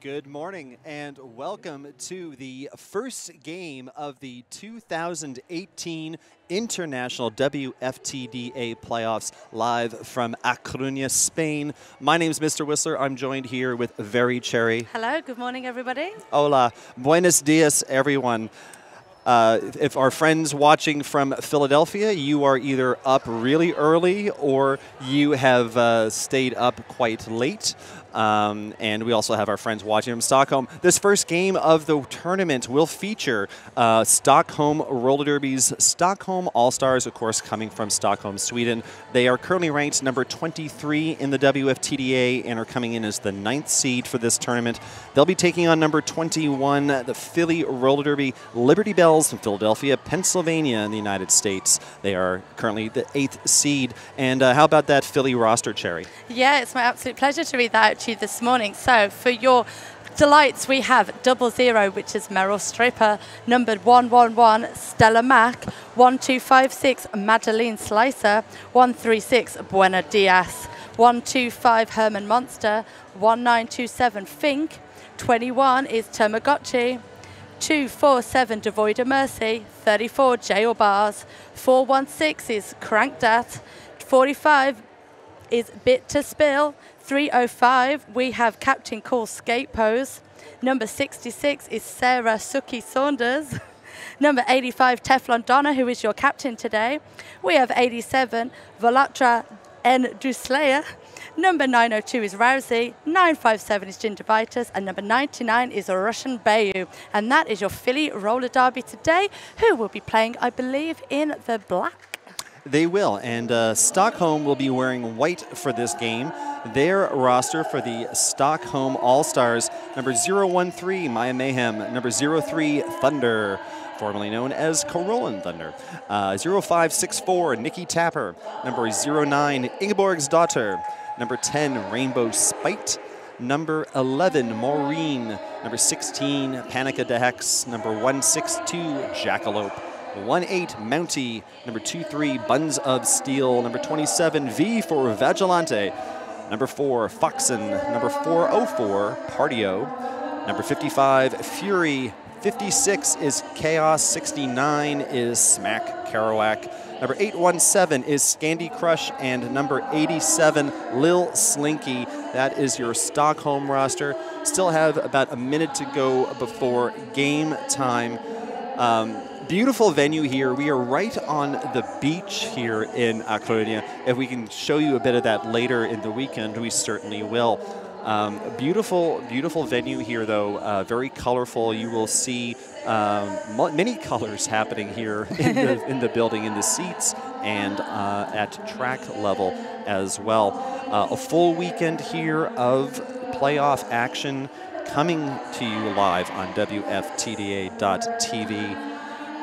Good morning and welcome to the first game of the 2018 International WFTDA playoffs live from A Coruña, Spain. My name is Mr. Whistler. I'm joined here with Very Cherry. Hello, good morning, everybody. Hola, buenos dias, everyone. Uh, if our friends watching from Philadelphia, you are either up really early or you have uh, stayed up quite late. Um, and we also have our friends watching from Stockholm. This first game of the tournament will feature uh, Stockholm Roller Derby's Stockholm All Stars, of course, coming from Stockholm, Sweden. They are currently ranked number 23 in the WFTDA and are coming in as the ninth seed for this tournament. They'll be taking on number 21, the Philly Roller Derby Liberty Bells from Philadelphia, Pennsylvania, in the United States. They are currently the eighth seed. And uh, how about that Philly roster, Cherry? Yeah, it's my absolute pleasure to read that you this morning. So, for your delights, we have double zero, which is Meryl Streeper, uh, numbered 111, Stella Mack, 1256, Madeline Slicer, 136, Buena Diaz, 125, Herman Monster, 1927, Fink, 21 is Tamagotchi, 247 Devoid of Mercy, 34 Jail Bars, 416 is Crank Death, 45 is Built to Spill, 305 we have Captain Cool Skate Pose, number 66 is Sarah Suki Saunders, number 85 Teflon Donna who is your captain today, we have 87 Volatra N. Duslayer, Number 902 is Rousey, 957 is Gingivitis, and number 99 is a Russian Bayou. And that is your Philly roller derby today, who will be playing, I believe, in the black. They will, and uh, Stockholm will be wearing white for this game. Their roster for the Stockholm All Stars number 013, Maya Mayhem, number 03, Thunder formerly known as Corollan Thunder. Uh, 0564, Nikki Tapper. Number 09, Ingeborg's Daughter. Number 10, Rainbow Spite. Number 11, Maureen. Number 16, Panica de Hex. Number 162, Jackalope. 1-8 Mountie, number 2-3 Buns of Steel, number 27 V for Vagilante, number 4 Foxen, number 404 Partio, number 55 Fury, 56 is Chaos, 69 is Smack Kerouac, number 817 is Scandy Crush, and number 87 Lil Slinky. That is your Stockholm roster. Still have about a minute to go before game time. Um, beautiful venue here. We are right on the beach here in A Coruña. If we can show you a bit of that later in the weekend, we certainly will. Um, beautiful, beautiful venue here, though. Uh, very colorful. You will see um, many colors happening here in the, in the building, in the seats, and uh, at track level as well. Uh, a full weekend here of playoff action coming to you live on WFTDA.tv.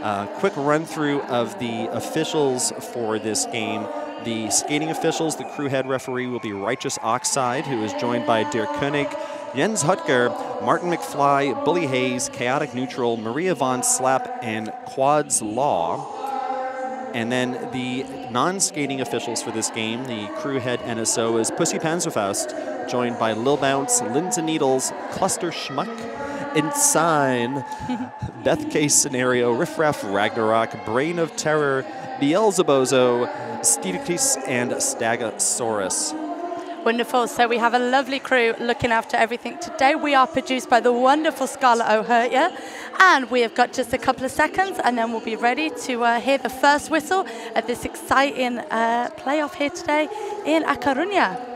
Uh, quick run through of the officials for this game. The skating officials, the crew head referee will be Righteous Oxide, who is joined by Der König, Jens Hutker, Martin McFly, Bully Hayes, Chaotic Neutral, Maria Von Slap, and Quads Law. And then the non-skating officials for this game, the crew head NSO is Pussy Panzerfaust, joined by Lil Bounce, Linda Needles, Cluster Schmuck, Insane, Death Case Scenario, Riffraff Ragnarok, Brain of Terror, Beelzebozo, Stidicus, and Stagosaurus. Wonderful. So we have a lovely crew looking after everything today. We are produced by the wonderful Scarlett O'Hurtia. And we have got just a couple of seconds and then we'll be ready to uh, hear the first whistle at this exciting uh, playoff here today in A Coruña.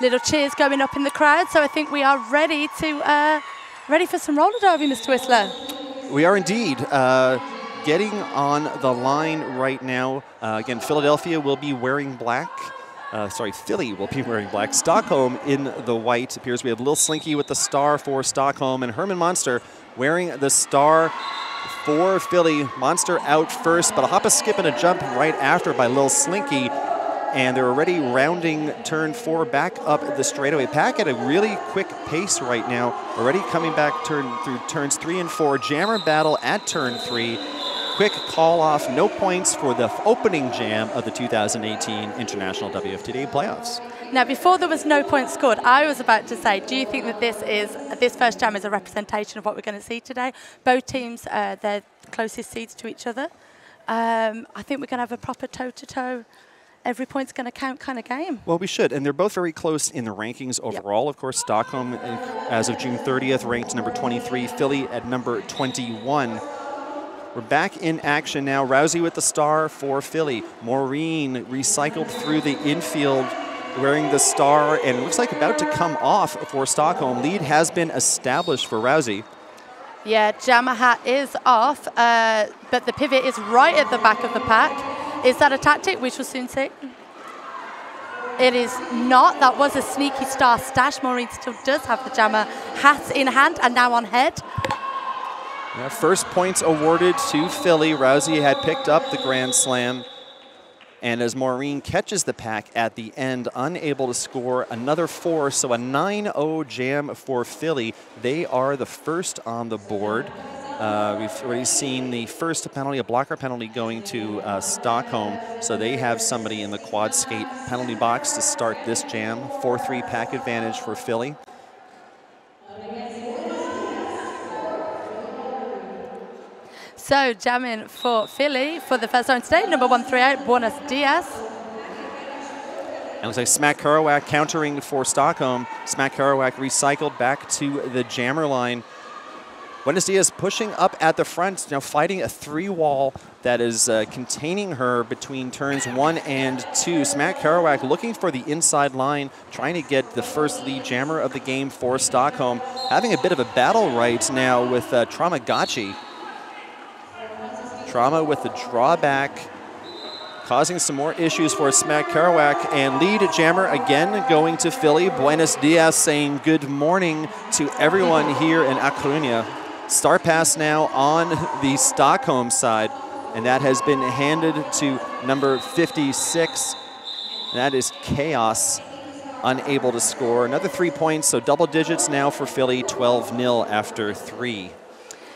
Little cheers going up in the crowd, so I think we are ready to uh, ready for some roller derby, Mr. Whistler. We are indeed. Uh, getting on the line right now. Uh, again, Philadelphia will be wearing black. Uh, sorry, Philly will be wearing black. Stockholm in the white. Appears we have Lil Slinky with the star for Stockholm and Herman Monster wearing the star for Philly. Monster out first, but a hop, a skip, and a jump right after by Lil Slinky and they're already rounding turn four back up the straightaway. Pack at a really quick pace right now, already coming back turn through turns three and four. Jammer battle at turn three. quick call off, no points for the opening jam of the 2018 International WFTD playoffs. Now, before there was no points scored, I was about to say, do you think that this is this first jam is a representation of what we're going to see today? Both teams, uh, they're closest seeds to each other. Um, I think we're going to have a proper toe-to-toe. Every point's going to count kind of game. Well, we should, and they're both very close in the rankings overall. Yep. Of course, Stockholm, uh, as of June 30th, ranked number 23. Philly at number 21. We're back in action now. Rousey with the star for Philly. Maureen recycled through the infield wearing the star and looks like about to come off for Stockholm. Lead has been established for Rousey. Yeah, Jammer hat is off, uh, but the pivot is right at the back of the pack. Is that a tactic? We shall soon see. It is not. That was a sneaky star stash. Maureen still does have the Jammer hat in hand and now on head. Yeah, first points awarded to Philly. Rousey had picked up the Grand Slam. And as Maureen catches the pack at the end, unable to score another four, so a 9-0 jam for Philly. They are the first on the board. Uh, we've already seen the first penalty, a blocker penalty going to uh, Stockholm. So they have somebody in the quad skate penalty box to start this jam. 4-3 pack advantage for Philly. So jamming for Philly for the first time today, number 138, Buenos Dias. And looks like Smack Kerouac countering for Stockholm. Smack Kerouac recycled back to the jammer line. Buenos Dias pushing up at the front, now fighting a three wall that is uh, containing her between turns one and two. Smack Kerouac looking for the inside line, trying to get the first lead jammer of the game for Stockholm. Having a bit of a battle right now with uh, Tramagachi Trauma with the drawback, causing some more issues for Smack Kerouac. And lead jammer again going to Philly. Buenos Dias saying good morning to everyone here in A Coruña. Star pass now on the Stockholm side, and that has been handed to number 56. That is Chaos, unable to score. Another three points, so double digits now for Philly, 12-0 after three.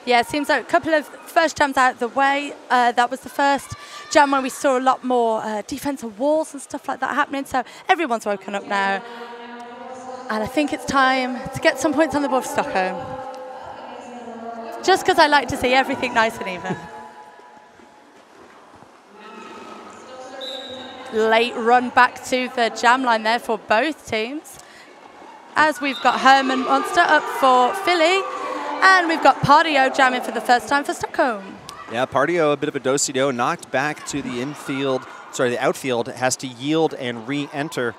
Yeah, it seems like a couple of first jams out of the way. Uh, that was the first jam where we saw a lot more uh, defensive walls and stuff like that happening. So everyone's woken up now. And I think it's time to get some points on the board for Stockholm. Just because I like to see everything nice and even. Late run back to the jam line there for both teams. As we've got Herman Monster up for Philly and we've got Pardio jamming for the first time for Stockholm. Yeah, Pardio, a bit of a do knocked back to the infield, sorry, the outfield, has to yield and re-enter.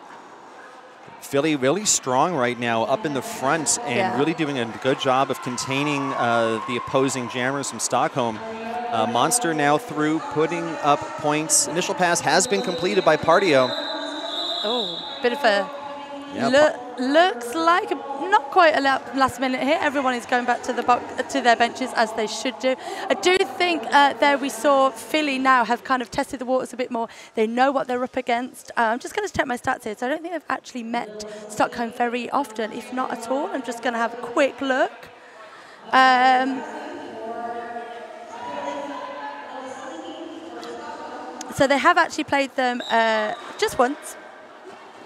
Philly really strong right now up in the front and yeah. really doing a good job of containing uh, the opposing jammers from Stockholm. Uh, Monster now through, putting up points. Initial pass has been completed by Partio. Oh, bit of a yeah, Look, looks like not quite a last minute here. Everyone is going back to the to their benches as they should do. I do think uh, there we saw Philly now have kind of tested the waters a bit more. They know what they're up against. Uh, I'm just going to check my stats here. So I don't think they've actually met Stockholm very often, if not at all. I'm just going to have a quick look. Um, so they have actually played them uh, just once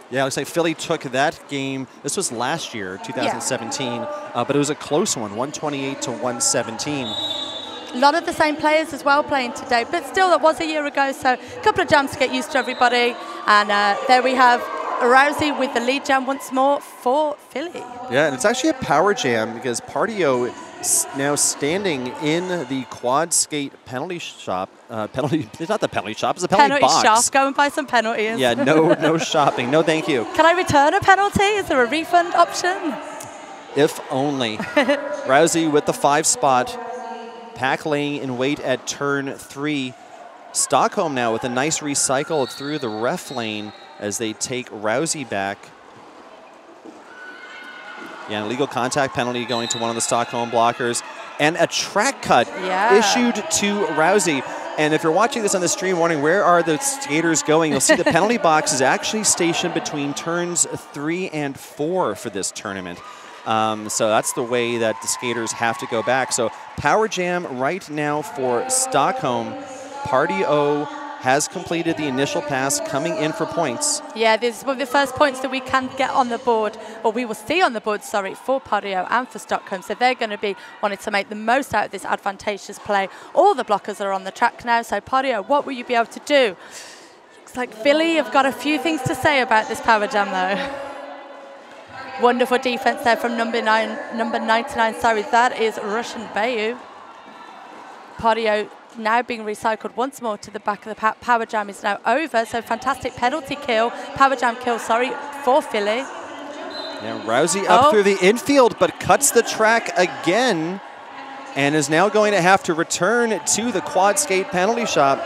yeah, it looks like Philly took that game. This was last year, 2017, yeah. uh, but it was a close one, 128 to 117. A lot of the same players as well playing today, but still, that was a year ago, so a couple of jams to get used to everybody. And uh, there we have Rousey with the lead jam once more for Philly. Yeah, and it's actually a power jam because Pardio now standing in the quad skate penalty shop. Uh, penalty, it's not the penalty shop, it's a penalty, penalty box. shop. Go and buy some penalties. Yeah, no, no shopping. No, thank you. Can I return a penalty? Is there a refund option? If only. Rousey with the five spot. Pack laying in wait at turn three. Stockholm now with a nice recycle through the ref lane as they take Rousey back. Yeah, illegal contact penalty going to one of the Stockholm blockers. And a track cut yeah. issued to Rousey. And if you're watching this on the stream wondering where are the skaters going, you'll see the penalty box is actually stationed between turns three and four for this tournament. Um, so that's the way that the skaters have to go back. So Power Jam right now for Stockholm. Party O has completed the initial pass coming in for points. Yeah, this is one of the first points that we can get on the board, or we will see on the board, sorry, for Pario and for Stockholm. So they're going to be wanting to make the most out of this advantageous play. All the blockers are on the track now. So Pario, what will you be able to do? Looks like Philly have got a few things to say about this power jam though. Wonderful defense there from number nine, number 99. Sorry, that is Russian Bayou. Pario now being recycled once more to the back of the pack. power jam is now over. So fantastic penalty kill, power jam kill, sorry, for Philly. Yeah, Rousey up oh. through the infield, but cuts the track again and is now going to have to return to the quad skate penalty shop.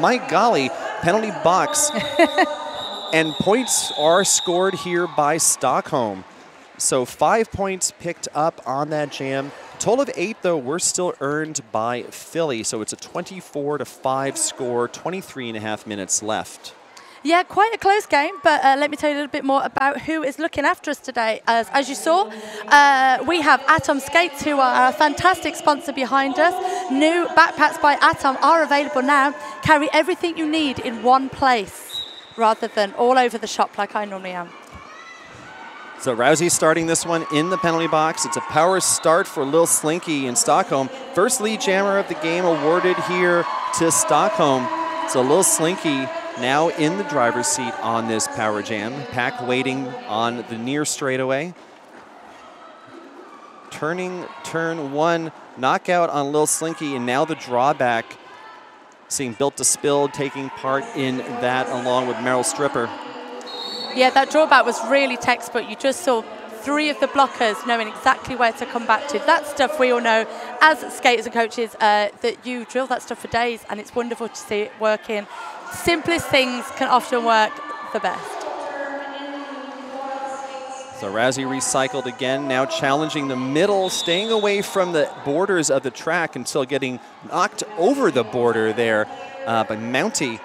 My golly, penalty box. and points are scored here by Stockholm. So five points picked up on that jam. Total of eight, though, were still earned by Philly. So it's a 24 to 5 score, 23 and a half minutes left. Yeah, quite a close game, but uh, let me tell you a little bit more about who is looking after us today. As, as you saw, uh, we have Atom Skates, who are a fantastic sponsor behind us. New backpacks by Atom are available now. Carry everything you need in one place rather than all over the shop like I normally am. So Rousey starting this one in the penalty box. It's a power start for Lil Slinky in Stockholm. First lead jammer of the game awarded here to Stockholm. So Lil Slinky now in the driver's seat on this power jam. Pack waiting on the near straightaway. Turning turn one, knockout on Lil Slinky, and now the drawback. Seeing Built to Spill taking part in that along with Meryl Stripper. Yeah, that drawback was really textbook. You just saw three of the blockers knowing exactly where to come back to. That stuff we all know as skaters and coaches uh, that you drill that stuff for days and it's wonderful to see it working. Simplest things can often work the best. So Rousey recycled again, now challenging the middle, staying away from the borders of the track until getting knocked over the border there. Uh, but Mountie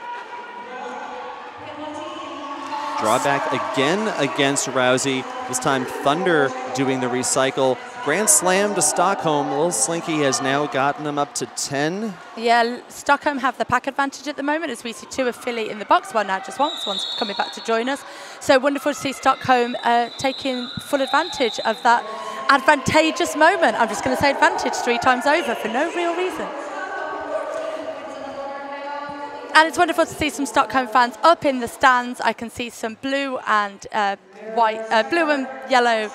Drawback again against Rousey. This time Thunder doing the recycle. Grand slam to Stockholm. Little Slinky has now gotten them up to 10. Yeah, Stockholm have the pack advantage at the moment as we see two of Philly in the box. One now just once, one's coming back to join us. So wonderful to see Stockholm uh, taking full advantage of that advantageous moment. I'm just going to say advantage three times over for no real reason. And it's wonderful to see some Stockholm fans up in the stands. I can see some blue and uh, white, uh, blue and yellow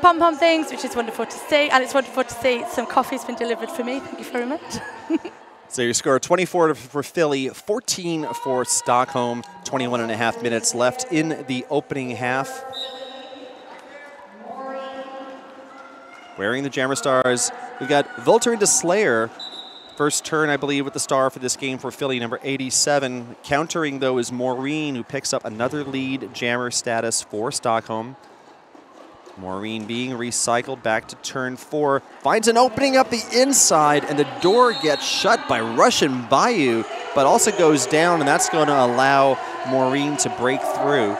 pom pom things, which is wonderful to see. And it's wonderful to see some coffee's been delivered for me. Thank you very much. so your score 24 for Philly, 14 for Stockholm, 21 and a half minutes left in the opening half. Wearing the Jammer Stars, we've got Volter into Slayer, First turn, I believe, with the star for this game for Philly, number 87. Countering, though, is Maureen, who picks up another lead jammer status for Stockholm. Maureen being recycled back to turn four. Finds an opening up the inside, and the door gets shut by Russian Bayou, but also goes down, and that's going to allow Maureen to break through.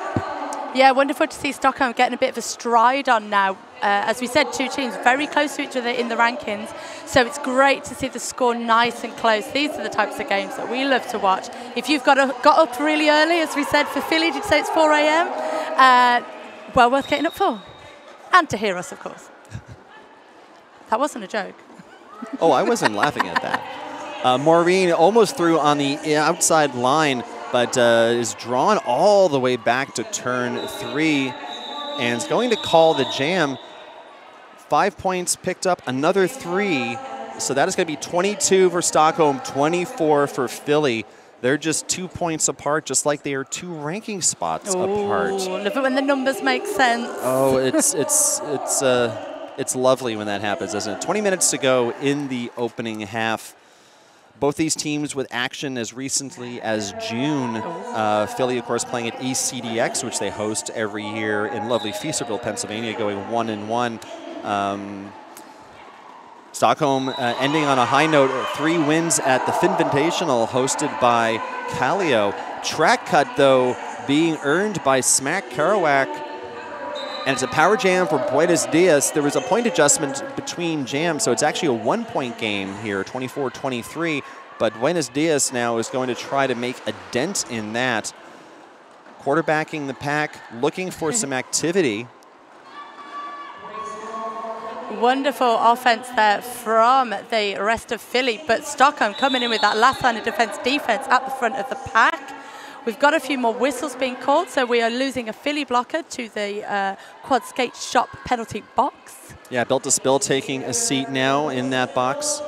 Yeah, wonderful to see Stockholm getting a bit of a stride on now. Uh, as we said, two teams very close to each other in the rankings. So it's great to see the score nice and close. These are the types of games that we love to watch. If you've got, a, got up really early, as we said for Philly, did you say it's 4 a.m.? Uh, well worth getting up for. And to hear us, of course. that wasn't a joke. oh, I wasn't laughing at that. Uh, Maureen almost threw on the outside line but uh, is drawn all the way back to turn three and is going to call the jam. Five points picked up, another three. So that is going to be 22 for Stockholm, 24 for Philly. They're just two points apart, just like they are two ranking spots Ooh, apart. Love it when the numbers make sense. Oh, it's it's it's uh, it's lovely when that happens, isn't it? 20 minutes to go in the opening half. Both these teams with action as recently as June. Uh, Philly, of course, playing at ECDX, which they host every year in lovely Feasterville, Pennsylvania, going one and one. Um, Stockholm uh, ending on a high note, three wins at the Finvitational hosted by Kallio. Track cut, though, being earned by Smack Kerouac And it's a power jam for Buenos Dias. There was a point adjustment between jams, so it's actually a one-point game here, 24-23. But Buenos Dias now is going to try to make a dent in that. Quarterbacking the pack, looking for some activity. Wonderful offense there from the rest of Philly, but Stockholm coming in with that last line of defense defense at the front of the pack. We've got a few more whistles being called, so we are losing a Philly blocker to the uh, quad skate shop penalty box. Yeah, Built to Spill taking a seat now in that box.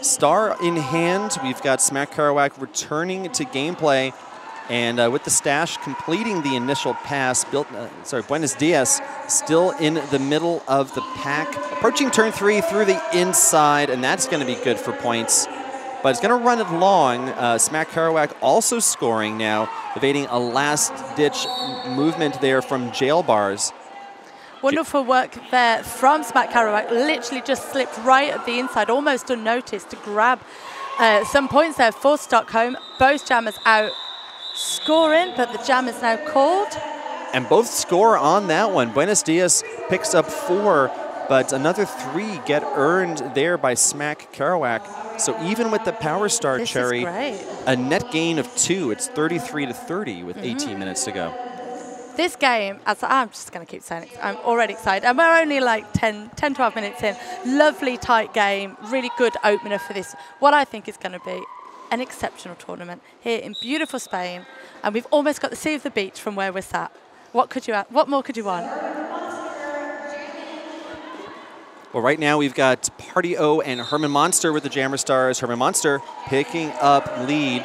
Star in hand, we've got Smack Kerouac returning to gameplay. And uh, with the stash completing the initial pass, built, uh, sorry, Buenos Dias still in the middle of the pack. Approaching turn three through the inside, and that's going to be good for points. But it's going to run it long. Uh, Smack Kerouac also scoring now, evading a last-ditch movement there from jail bars. Wonderful work there from Smack Kerouac. Literally just slipped right at the inside, almost unnoticed, to grab uh, some points there for Stockholm. Both jammers out scoring, but the jam is now called. And both score on that one. Buenos Dias picks up four, but another three get earned there by Smack Kerouac. So even with the Power Star this Cherry, a net gain of two. It's 33 to 30 with mm -hmm. 18 minutes to go. This game, as I'm just going to keep saying it, I'm already excited. And we're only like 10, 10, 12 minutes in. Lovely tight game, really good opener for this. What I think is going to be an exceptional tournament here in beautiful Spain, and we've almost got the sea of the beach from where we're sat. What could you? What more could you want? Well, right now we've got Party O and Herman Monster with the Jammer Stars. Herman Monster picking up lead.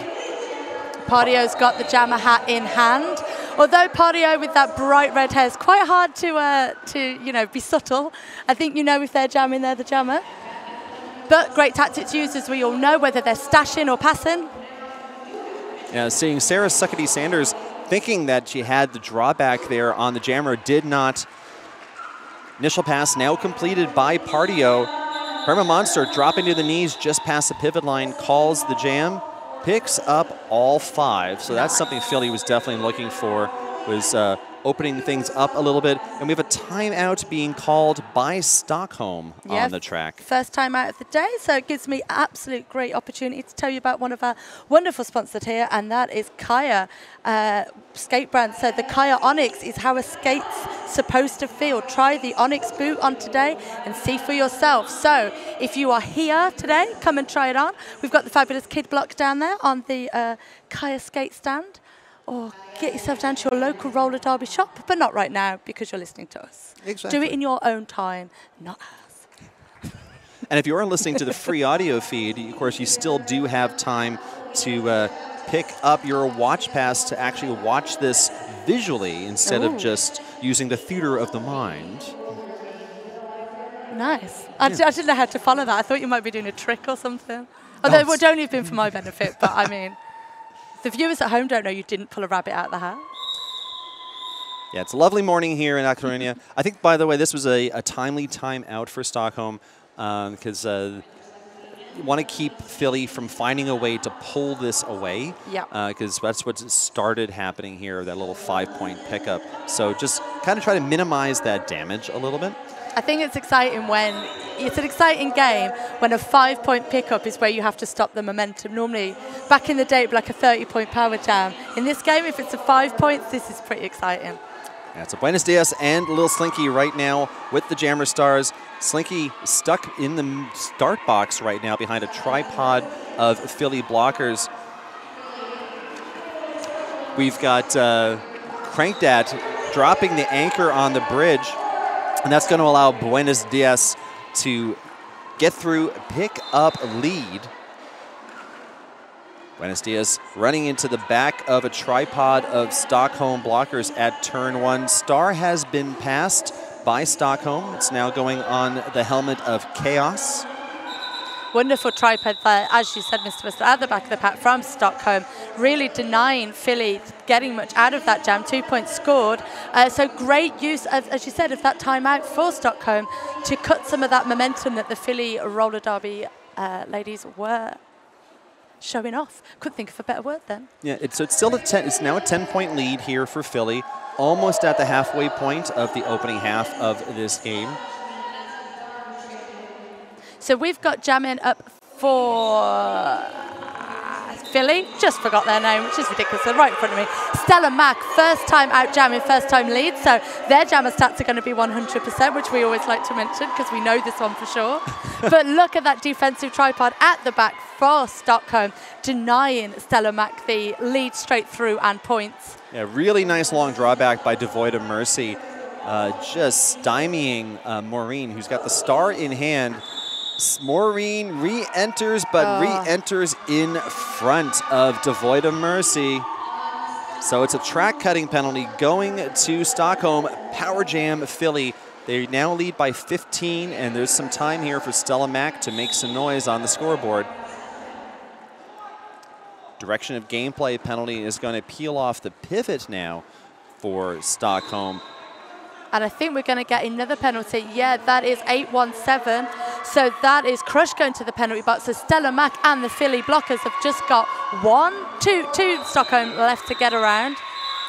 Party O's got the Jammer hat in hand. Although Party O with that bright red hair is quite hard to, uh, to you know, be subtle. I think you know if they're jamming, they're the jammer. But great tactics used, as we all know, whether they're stashing or passing. Yeah, seeing Sarah Suckety Sanders thinking that she had the drawback there on the jammer, did not. Initial pass now completed by Partio. Herman Monster dropping to the knees just past the pivot line, calls the jam, picks up all five. So that's something Philly was definitely looking for, was uh, opening things up a little bit. And we have a timeout being called by Stockholm on the track. First time out of the day, so it gives me absolute great opportunity to tell you about one of our wonderful sponsors here, and that is Chaya uh, skate brand. So the Chaya Onyx is how a skate's supposed to feel. Try the Onyx boot on today and see for yourself. So if you are here today, come and try it on. We've got the fabulous kid block down there on the uh, Chaya skate stand or get yourself down to your local roller derby shop, but not right now because you're listening to us. Exactly. Do it in your own time, not us. and if you are listening to the free audio feed, of course, you still do have time to uh, pick up your watch pass to actually watch this visually instead Ooh. of just using the theater of the mind. Nice. Yeah. I, I, didn't know how to follow that. I thought you might be doing a trick or something. Although oh, it would only have been for my benefit, but I mean. The viewers at home don't know you didn't pull a rabbit out of the hat. Yeah, it's a lovely morning here in A I think, by the way, this was a, a timely time out for Stockholm because um, uh, you want to keep Philly from finding a way to pull this away. Yeah. Because uh, that's what started happening here, that little five-point pickup. So just kind of try to minimize that damage a little bit. I think it's exciting when it's an exciting game when a five point pickup is where you have to stop the momentum. Normally, back in the day, like a 30 point power jam. In this game, if it's a five points, this is pretty exciting. Yeah, so Buenos Dias and Lil Slinky right now with the Jammer Stars. Slinky stuck in the start box right now behind a tripod of Philly blockers. We've got uh, Crankdat dropping the anchor on the bridge. And that's going to allow Buenos Dias to get through, pick up lead. Buenos Dias running into the back of a tripod of Stockholm blockers at turn one. Star has been passed by Stockholm. It's now going on the helmet of Chaos. Wonderful tripod there, as you said, Mr. Whistler, at the back of the pack from Stockholm, really denying Philly getting much out of that jam. Two points scored. Uh, so great use, as, you said, of that timeout for Stockholm to cut some of that momentum that the Philly roller derby uh, ladies were showing off. Couldn't think of a better word then. Yeah, it's, so it's still a 10, it's now a 10 point lead here for Philly. almost at the halfway point of the opening half of this game. So we've got jamming up for Philly. Just forgot their name, which is ridiculous. They're right in front of me. Stella Mac, first time out jamming, first time lead. So their jammer stats are going to be 100%, which we always like to mention because we know this one for sure. but look at that defensive tripod at the back for Stockholm, denying Stella Mac the lead straight through and points. Yeah, really nice long drawback by Devoid of Mercy. Uh, just stymieing uh, Maureen, who's got the star in hand. Maureen re-enters, but uh. re-enters in front of Devoid of Mercy. So it's a track cutting penalty going to Stockholm. Power Jam Philly. They now lead by 15, and there's some time here for Stella Mac to make some noise on the scoreboard. Direction of gameplay penalty is going to peel off the pivot now for Stockholm. And I think we're going to get another penalty. Yeah, that is 8-1-7. So that is Crush going to the penalty box. So Stella Mac and the Philly blockers have just got one, two, two Stockholm left to get around.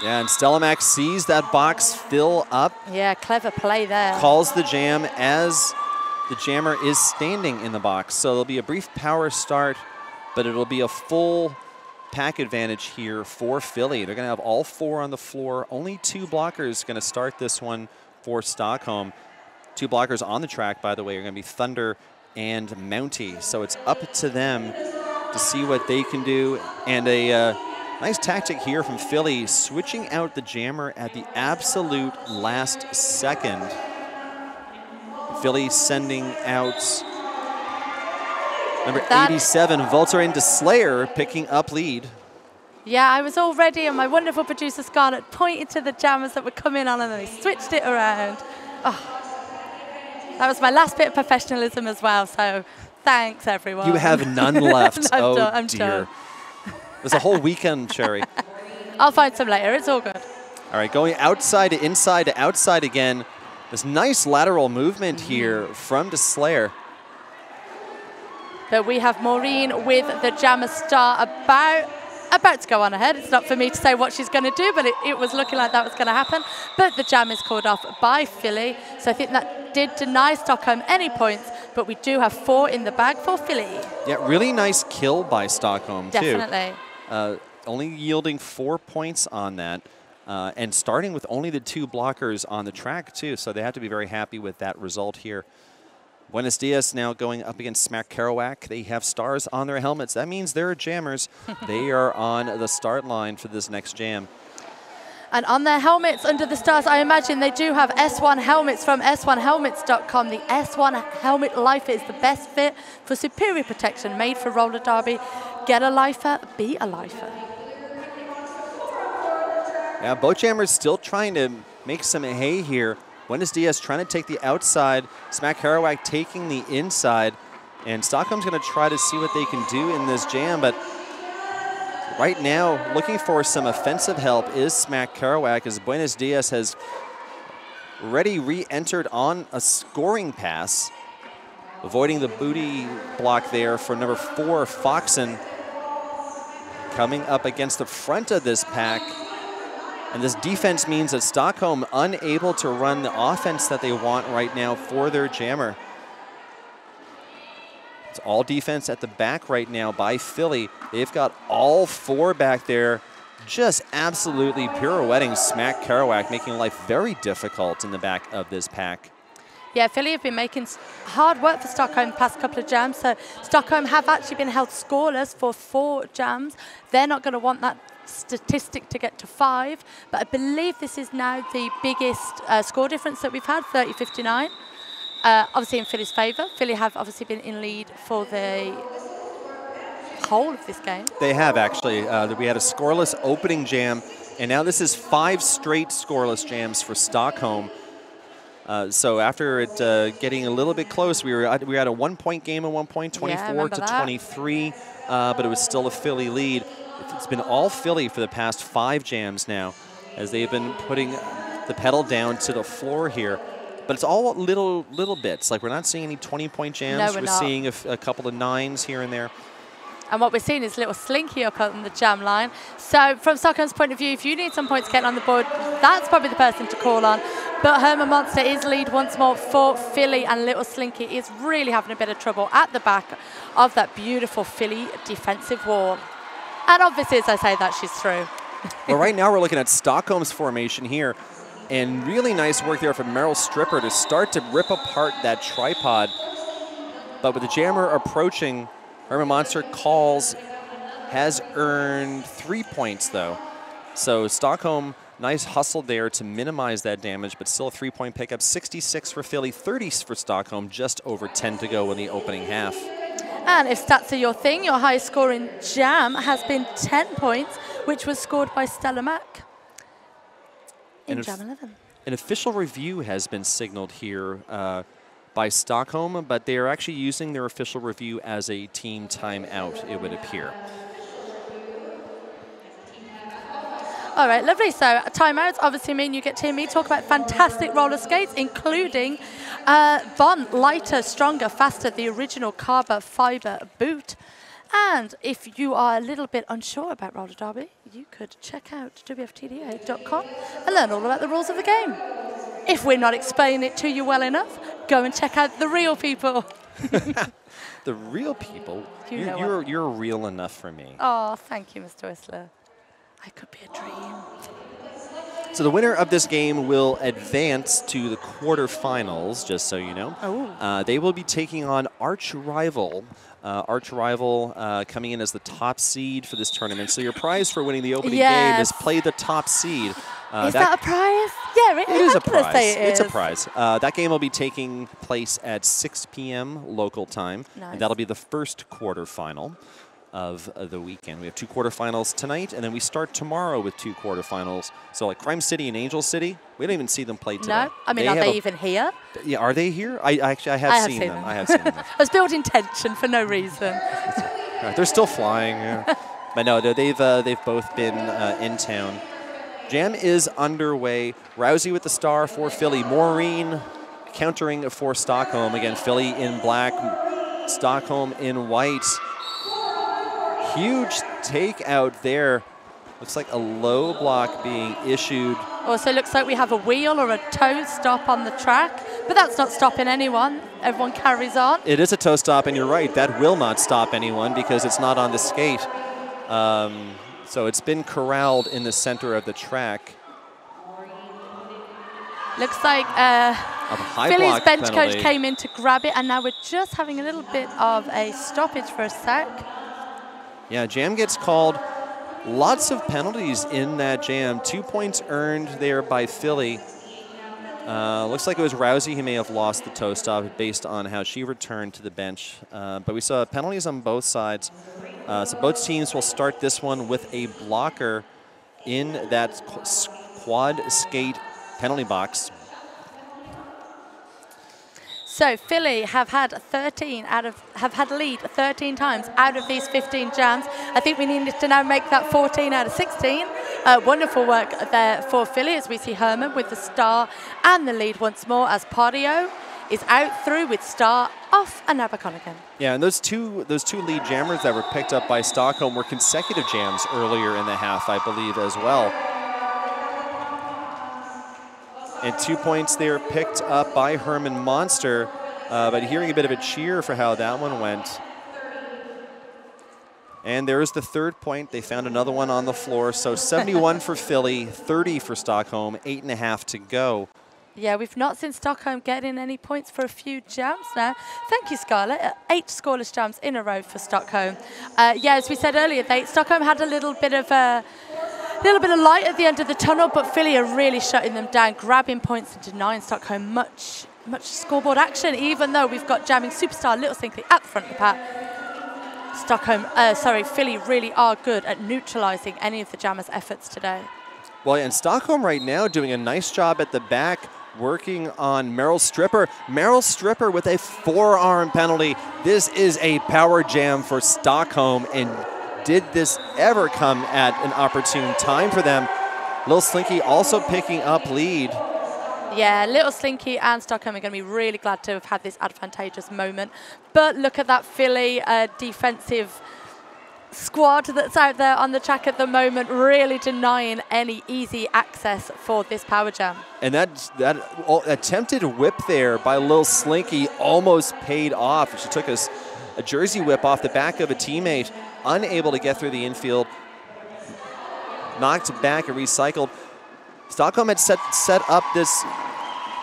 Yeah, and Stella Mac sees that box fill up. Yeah, clever play there. Calls the jam as the jammer is standing in the box. So there'll be a brief power start, but it'll be a full pack advantage here for Philly. They're going to have all four on the floor. Only two blockers going to start this one for Stockholm. Two blockers on the track, by the way, are going to be Thunder and Mountie. So it's up to them to see what they can do. And a uh, nice tactic here from Philly, switching out the jammer at the absolute last second. Philly sending out number that 87, Voltaren into Slayer, picking up lead. Yeah, I was all ready, and my wonderful producer Scarlett pointed to the jammers that were coming on, and then they switched it around. Oh, that was my last bit of professionalism as well, so thanks, everyone. You have none left. I'm oh, done, I'm dear. There's a whole weekend, Cherry. I'll find some later. It's all good. All right, going outside to inside to outside again. This nice lateral movement mm-hmm. here from the Slayer. But we have Maureen with the Jammer Star about about to go on ahead. It's not for me to say what she's going to do, but it, it was looking like that was going to happen. But the jam is called off by Philly. So I think that did deny Stockholm any points, but we do have four in the bag for Philly. Yeah, really nice kill by Stockholm, too. Definitely. Uh, only yielding four points on that. Uh, and starting with only the two blockers on the track, too. So they have to be very happy with that result here. Buenos Dias now going up against Smack Kerouac. They have stars on their helmets. That means they're jammers. they are on the start line for this next jam. And on their helmets under the stars, I imagine they do have S1 helmets from S1helmets.com. The S1 helmet lifer is the best fit for superior protection made for roller derby. Get a lifer, be a lifer. Yeah, both jammers still trying to make some hay here. Buenos Diaz trying to take the outside. Smack Kerouac taking the inside. And Stockholm's going to try to see what they can do in this jam. But right now, looking for some offensive help is Smack Kerouac as Buenos Diaz has already re-entered on a scoring pass. Avoiding the booty block there for number four, Foxen. Coming up against the front of this pack and this defense means that Stockholm unable to run the offense that they want right now for their jammer. It's all defense at the back right now by Philly. They've got all four back there just absolutely pirouetting Smack Kerouac, making life very difficult in the back of this pack. Yeah, Philly have been making hard work for Stockholm past couple of jams. So Stockholm have actually been held scoreless for four jams. They're not going to want that statistic to get to five, but I believe this is now the biggest uh, score difference that we've had, 30-59. Uh, obviously in Philly's favour. Philly have obviously been in lead for the whole of this game. They have actually. Uh, we had a scoreless opening jam, and now this is five straight scoreless jams for Stockholm. Uh, so after it uh, getting a little bit close, we were at, we at a one-point game at one point, 24 yeah, to that. 23, uh, but it was still a Philly lead. It's been all Philly for the past five jams now, as they've been putting the pedal down to the floor here. But it's all little little bits. Like we're not seeing any 20-point jams. No, we're, we're seeing a, a, couple of nines here and there. And what we're seeing is little Slinky up on the jam line. So from Stockholm's point of view, if you need some points getting on the board, that's probably the person to call on. But Herman Monster is lead once more for Philly, and little Slinky is really having a bit of trouble at the back of that beautiful Philly defensive wall. And obviously, as I say that, she's through. well, right now we're looking at Stockholm's formation here. And really nice work there from Meryl Stripper to start to rip apart that tripod. But with the jammer approaching, Herman Monster calls, has earned three points though. So Stockholm, nice hustle there to minimize that damage, but still a three-point pickup. 66 for Philly, 30 for Stockholm, just over 10 to go in the opening half. And if stats are your thing, your highest scoring jam has been 10 points, which was scored by Stella Mack in Jam 11. An official review has been signaled here uh, by Stockholm, but they are actually using their official review as a team timeout, it would appear. All right, lovely. So timeouts obviously mean you get to hear me talk about fantastic roller skates, including uh, Bont, lighter, stronger, faster, the original carbon fiber boot. And if you are a little bit unsure about roller derby, you could check out wftda.com and learn all about the rules of the game. If we're not explaining it to you well enough, go and check out the real people. the real people? You you're, you're, you're, real enough for me. Oh, thank you, Mr. Whistler. I could be a dream. So the winner of this game will advance to the quarterfinals, just so you know. Oh. Uh, they will be taking on arch rival uh, arch rival uh, coming in as the top seed for this tournament. So your prize for winning the opening yes. game is play the top seed. Uh, is that, that, a prize? Yeah, it, it is a prize. It it's is. a prize. Uh, that game will be taking place at 6 p.m. local time, nice. and that'll be the first quarterfinal of the weekend. We have two quarterfinals tonight, and then we start tomorrow with two quarterfinals. So like Crime City and Angel City, we don't even see them play today. No, I mean, they are they even here? Yeah, are they here? I actually I have, I have seen, seen them. them. I have seen them. I was building tension for no reason. right, they're still flying. Yeah. but no, they've uh, they've both been uh, in town. Jam is underway. Rousey with the star for Philly. Maureen countering for Stockholm. Again, Philly in black, Stockholm in white. Huge takeout there. Looks like a low block being issued. Also looks like we have a wheel or a toe stop on the track, but that's not stopping anyone. Everyone carries on. It is a toe stop, and you're right. That will not stop anyone because it's not on the skate. Um, so it's been corralled in the center of the track. Looks like uh, Philly's bench penalty. coach came in to grab it, and now we're just having a little bit of a stoppage for a sec. Yeah, Jam gets called. Lots of penalties in that jam. Two points earned there by Philly. Uh, looks like it was Rousey who may have lost the toe stop based on how she returned to the bench. Uh, but we saw penalties on both sides. Uh, so both teams will start this one with a blocker in that quad skate penalty box. So Philly have had 13 out of have had lead 13 times out of these 15 jams. I think we needed to now make that 14 out of 16. Uh, wonderful work there for Philly as we see Herman with the star and the lead once more as Pardio is out through with star off and Aberconaghan. Yeah, and those two those two lead jammers that were picked up by Stockholm were consecutive jams earlier in the half, I believe, as well. And two points there picked up by Herman Monster. Uh, but hearing a bit of a cheer for how that one went. And there's the third point. They found another one on the floor. So 71 for Philly, 30 for Stockholm, eight and a half to go. Yeah, we've not seen Stockholm getting any points for a few jumps now. Thank you, Scarlett. Uh, eight scoreless jumps in a row for Stockholm. Uh, yeah, as we said earlier, they, Stockholm had a little bit of a little bit of light at the end of the tunnel, but Philly are really shutting them down, grabbing points and denying Stockholm much, much scoreboard action, even though we've got jamming superstar Little Slinky at the front of the pack. Stockholm, uh, sorry, Philly really are good at neutralizing any of the jammers' efforts today. Well, and Stockholm right now doing a nice job at the back, working on Meryl Stripper. Meryl Stripper with a forearm penalty. This is a power jam for Stockholm, and did this ever come at an opportune time for them? Little Slinky also picking up lead. Yeah, Little Slinky and Stockholm are going to be really glad to have had this advantageous moment. But look at that Philly uh, defensive squad that's out there on the track at the moment, really denying any easy access for this power jam. And that that attempted whip there by Lil Slinky almost paid off. She took us a jersey whip off the back of a teammate, unable to get through the infield, knocked back and recycled. Stockholm had set set up this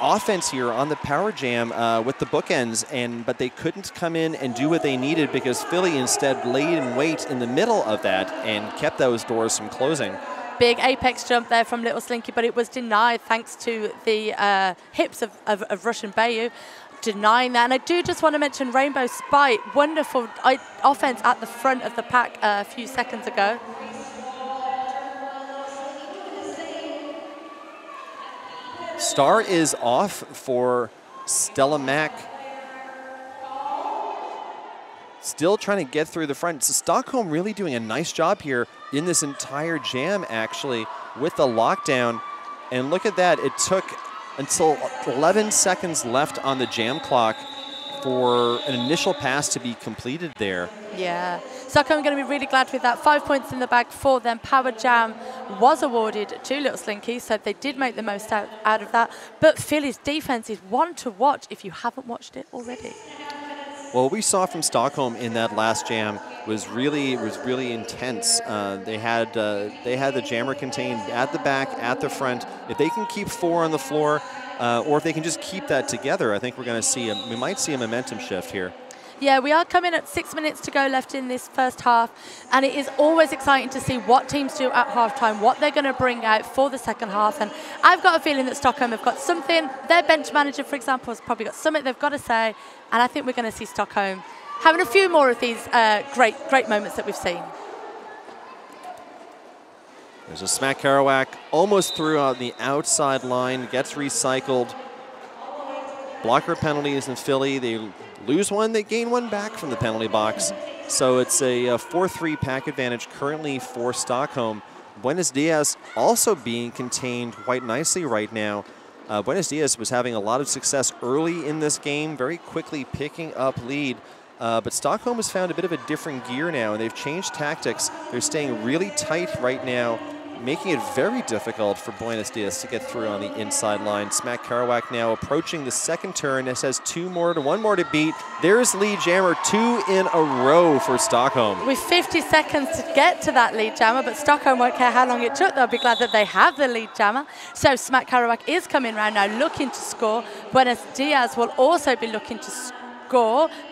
offense here on the power jam uh, with the bookends, and but they couldn't come in and do what they needed because Philly instead laid in wait in the middle of that and kept those doors from closing. Big apex jump there from Little Slinky, but it was denied thanks to the uh, hips of, of, of Russian Bayou denying that. And I do just want to mention Rainbow Spite, wonderful offense at the front of the pack uh, a few seconds ago. Star is off for Stella Mack. Still trying to get through the front. So Stockholm really doing a nice job here in this entire jam, actually, with the lockdown. And look at that. It took until 11 seconds left on the jam clock for an initial pass to be completed there. Yeah. Stockholm going to be really glad with that. Five points in the bag for them. Power Jam was awarded to Little Slinky, so they did make the most out, out of that. But Philly's defense is one to watch if you haven't watched it already. Well, what we saw from Stockholm in that last jam was really was really intense. Uh, they had uh, they had the jammer contained at the back, at the front. If they can keep four on the floor, uh, or if they can just keep that together, I think we're going to see a, we might see a momentum shift here. Yeah, we are coming at six minutes to go left in this first half, and it is always exciting to see what teams do at halftime, what they're going to bring out for the second half. And I've got a feeling that Stockholm have got something. Their bench manager, for example, has probably got something they've got to say, and I think we're going to see Stockholm having a few more of these uh, great, great moments that we've seen. There's a smack Kerouac almost through on the outside line, gets recycled. Blocker penalties in Philly. They lose one, they gain one back from the penalty box. So it's a 4-3 pack advantage currently for Stockholm. Buenos Dias also being contained quite nicely right now. Uh, Buenos Dias was having a lot of success early in this game, very quickly picking up lead. Uh, but Stockholm has found a bit of a different gear now, and they've changed tactics. They're staying really tight right now making it very difficult for Buenos Dias to get through on the inside line. Smack Kerouac now approaching the second turn. This has two more to one more to beat. There's lead jammer, two in a row for Stockholm. With 50 seconds to get to that lead jammer, but Stockholm won't care how long it took. They'll be glad that they have the lead jammer. So Smack Kerouac is coming around now looking to score. Buenos Dias will also be looking to score,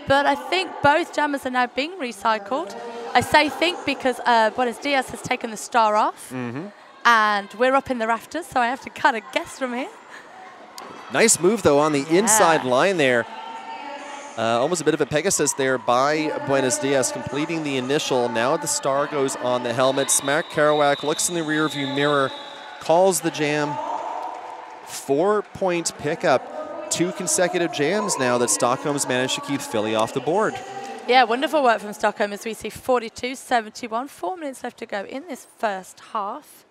but I think both jammers are now being recycled. I say think because uh, Buenos Dias has taken the star off. Mm -hmm. And we're up in the rafters, so I have to kind of guess from here. Nice move, though, on the yeah. inside line there. Uh, almost a bit of a Pegasus there by Buenos Dias, completing the initial. Now the star goes on the helmet. Smack Kerouac looks in the rearview mirror, calls the jam. Four-point pickup. Two consecutive jams now that Stockholm's managed to keep Philly off the board. Yeah, wonderful work from Stockholm as we see 42-71. Four minutes left to go in this first half.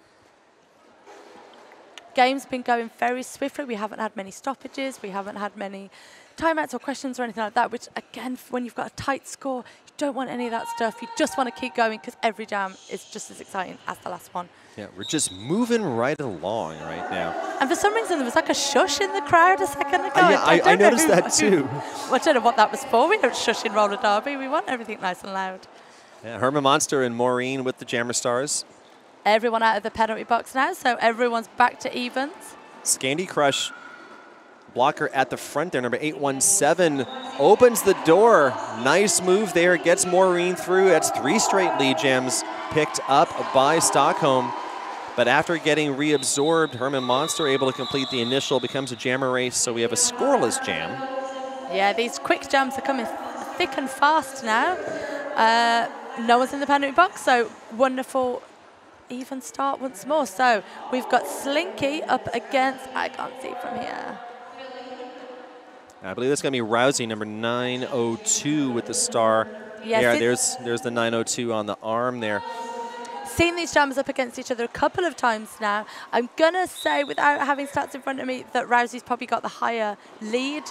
Game's been going very swiftly. We haven't had many stoppages. We haven't had many timeouts or questions or anything like that, which, again, when you've got a tight score, you don't want any of that stuff. You just want to keep going because every jam is just as exciting as the last one. Yeah, we're just moving right along right now. And for some reason, there was like a shush in the crowd a second ago. Uh, yeah, I, I, I noticed that too. I don't know what that was for. We don't shush in roller derby. We want everything nice and loud. Yeah, Herman Monster and Maureen with the Jammer Stars. Everyone out of the penalty box now, so everyone's back to evens. Scandy Crush blocker at the front there, number 817, opens the door. Nice move there, gets Maureen through. That's three straight lead jams picked up by Stockholm. But after getting reabsorbed, Herman Monster able to complete the initial, becomes a jammer race, so we have a scoreless jam. Yeah, these quick jams are coming thick and fast now. Uh, no one's in the penalty box, so wonderful even start once more. So we've got Slinky up against, I can't see from here. I believe that's going to be Rousey, number 902 with the star. Yes, yeah, there's, there's the 902 on the arm there seen these jammers up against each other a couple of times now. I'm going to say, without having stats in front of me, that Rousey's probably got the higher lead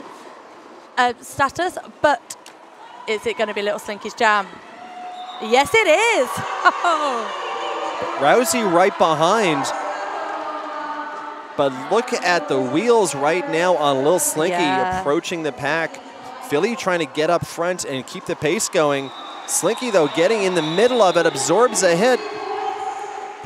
uh, status, but is it going to be Little Slinky's jam? Yes, it is. Rousey right behind. But look at the wheels right now on Lil Slinky Yeah. approaching the pack. Philly trying to get up front and keep the pace going. Slinky, though, getting in the middle of it, absorbs a hit.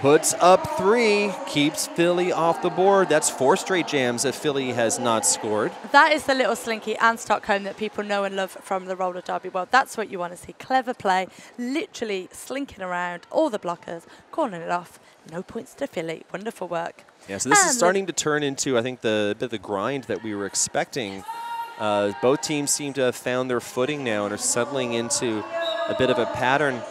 Puts up three, keeps Philly off the board. That's four straight jams that Philly has not scored. That is the little Slinky and Stockholm that people know and love from the roller derby world. That's what you want to see. Clever play, literally slinking around all the blockers, cornering it off. No points to Philly. Wonderful work. Yeah, so this And is starting to turn into, I think, the bit of the grind that we were expecting. Uh, both teams seem to have found their footing now and are settling into a bit of a pattern.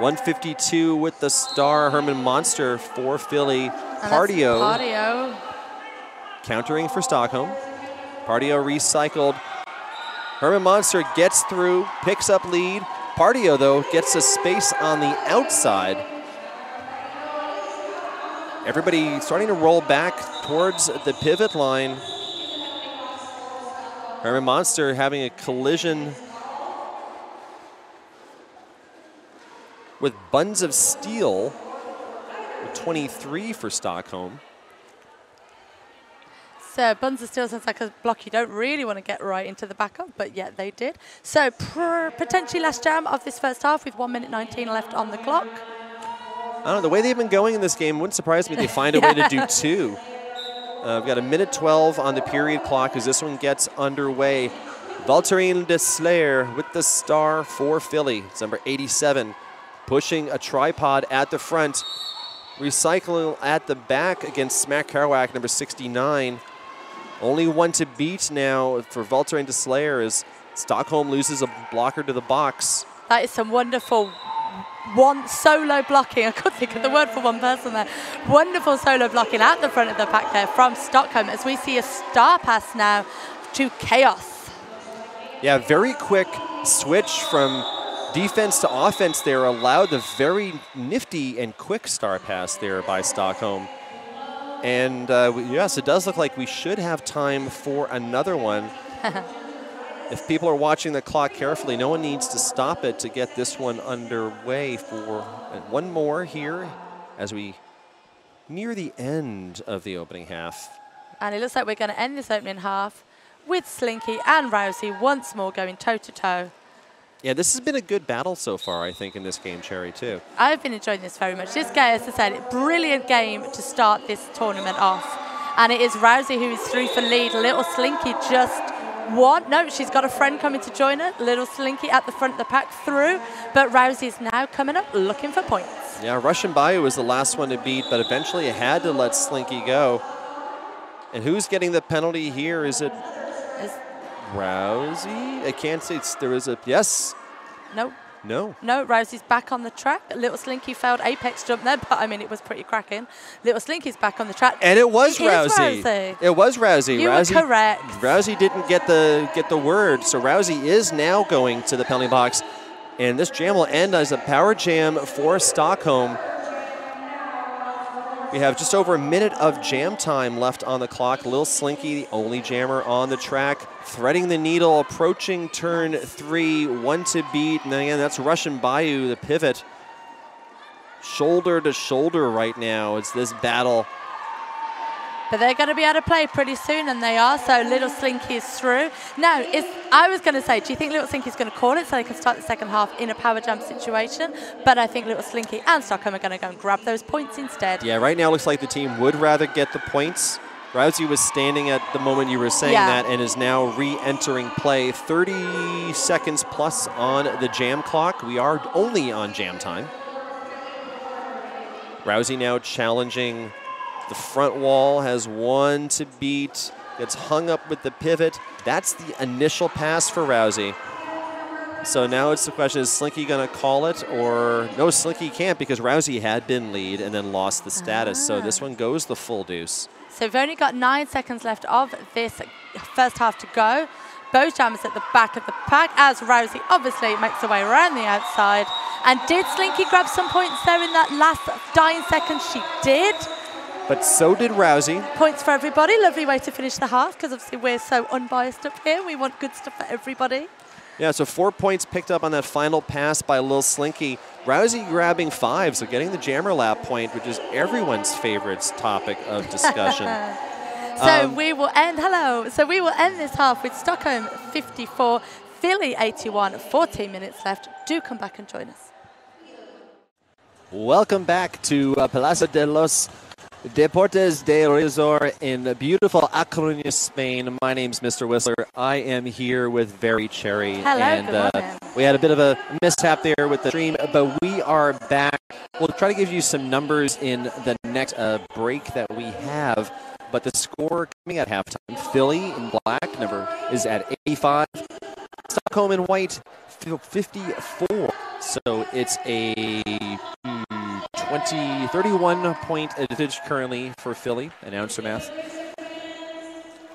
152 with the star, Herman Monster for Philly. Cardio Cardio. countering for Stockholm. Pardio recycled. Herman Monster gets through, picks up lead. Pardio, though, gets a space on the outside. Everybody starting to roll back towards the pivot line. Herman Monster having a collision with Buns of Steel, with 23 for Stockholm. So Buns of Steel sounds like a block you don't really want to get right into the backup, but yet they did. So potentially last jam of this first half with 1 minute 19 left on the clock. I don't know, the way they've been going in this game wouldn't surprise me if they find a way to do two. Uh, we've got a minute 12 on the period clock as this one gets underway. Voltairine de Slayer with the star for Philly. It's number 87, pushing a tripod at the front. Recycling at the back against Smack Kerouac, number 69. Only one to beat now for Voltairine de Slayer as Stockholm loses a blocker to the box. That is some wonderful one solo blocking. I couldn't think of the word for one person there. Wonderful solo blocking at the front of the pack there from Stockholm as we see a star pass now to Chaos. Yeah, very quick switch from defense to offense there allowed the very nifty and quick star pass there by Stockholm. And uh, yes, it does look like we should have time for another one. if people are watching the clock carefully, no one needs to stop it to get this one underway for uh, one more here as we near the end of the opening half. And it looks like we're going to end this opening half with Slinky and Rousey once more going toe to toe. Yeah, this has been a good battle so far, I think, in this game, Cherry, too. I've been enjoying this very much. This game, as I said, brilliant game to start this tournament off. And it is Rousey who is through for lead. Little Slinky just one. No, she's got a friend coming to join her. Little Slinky at the front of the pack through. But Rousey's now coming up looking for points. Yeah, Russian Bayou was the last one to beat, but eventually it had to let Slinky go. And who's getting the penalty here? Is it Is- Rousey? I can't say it's, there is a, yes, no, no. no, Rousey's back on the track. Little Slinky failed apex jump there, but I mean, it was pretty cracking. Little Slinky's back on the track. And it was It Rousey. Rousey. It was Rousey. You were correct. Rousey didn't get the get the word, so Rousey is now going to the penalty box. And this jam will end as a power jam for Stockholm. We have just over a minute of jam time left on the clock. Lil Slinky, the only jammer on the track, threading the needle, approaching turn three, one to beat. And again, that's Russian Bayou, the pivot. Shoulder to shoulder right now. It's this battle. But they're going to be out of play pretty soon, and they are. So Little Slinky is through. Now, is I was going to say, do you think Little Slinky is going to call it so they can start the second half in a power jump situation? But I think Little Slinky and Stockholm are going to go and grab those points instead. Yeah, right now it looks like the team would rather get the points. Rousey was standing at the moment you were saying Yeah. that and is now re-entering play. 30 seconds plus on the jam clock. We are only on jam time. Rousey now challenging the front wall, has one to beat, gets hung up with the pivot. That's the initial pass for Rousey. So now it's the question, is Slinky going to call it or no, Slinky can't because Rousey had been lead and then lost the status. So this Ah. one goes the full deuce. So we've only got nine seconds left of this first half to go. Both jammers at the back of the pack as Rousey obviously makes her way around the outside. And did Slinky grab some points there in that last dying second? She did. But so did Rousey. Points for everybody. Lovely way to finish the half because obviously we're so unbiased up here. We want good stuff for everybody. Yeah, so four points picked up on that final pass by Lil Slinky. Rousey grabbing five, so getting the jammer lap point, which is everyone's favorite topic of discussion. So Um, we will end, hello, so we will end this half with Stockholm 54, Philly 81, 14 minutes left. Do come back and join us. Welcome back to uh, Plaza de los Deportes de Riazor in beautiful A Coruña, Spain. My name's Mr. Whistler. I am here with Very Cherry. Hello, and uh, we had a bit of a mishap there with the stream, but we are back. We'll try to give you some numbers in the next uh, break that we have. But the score coming at halftime Philly in black number is at 85. Stockholm in white, 54. So it's a hmm, 20, 31 point advantage currently for Philly, announcer math.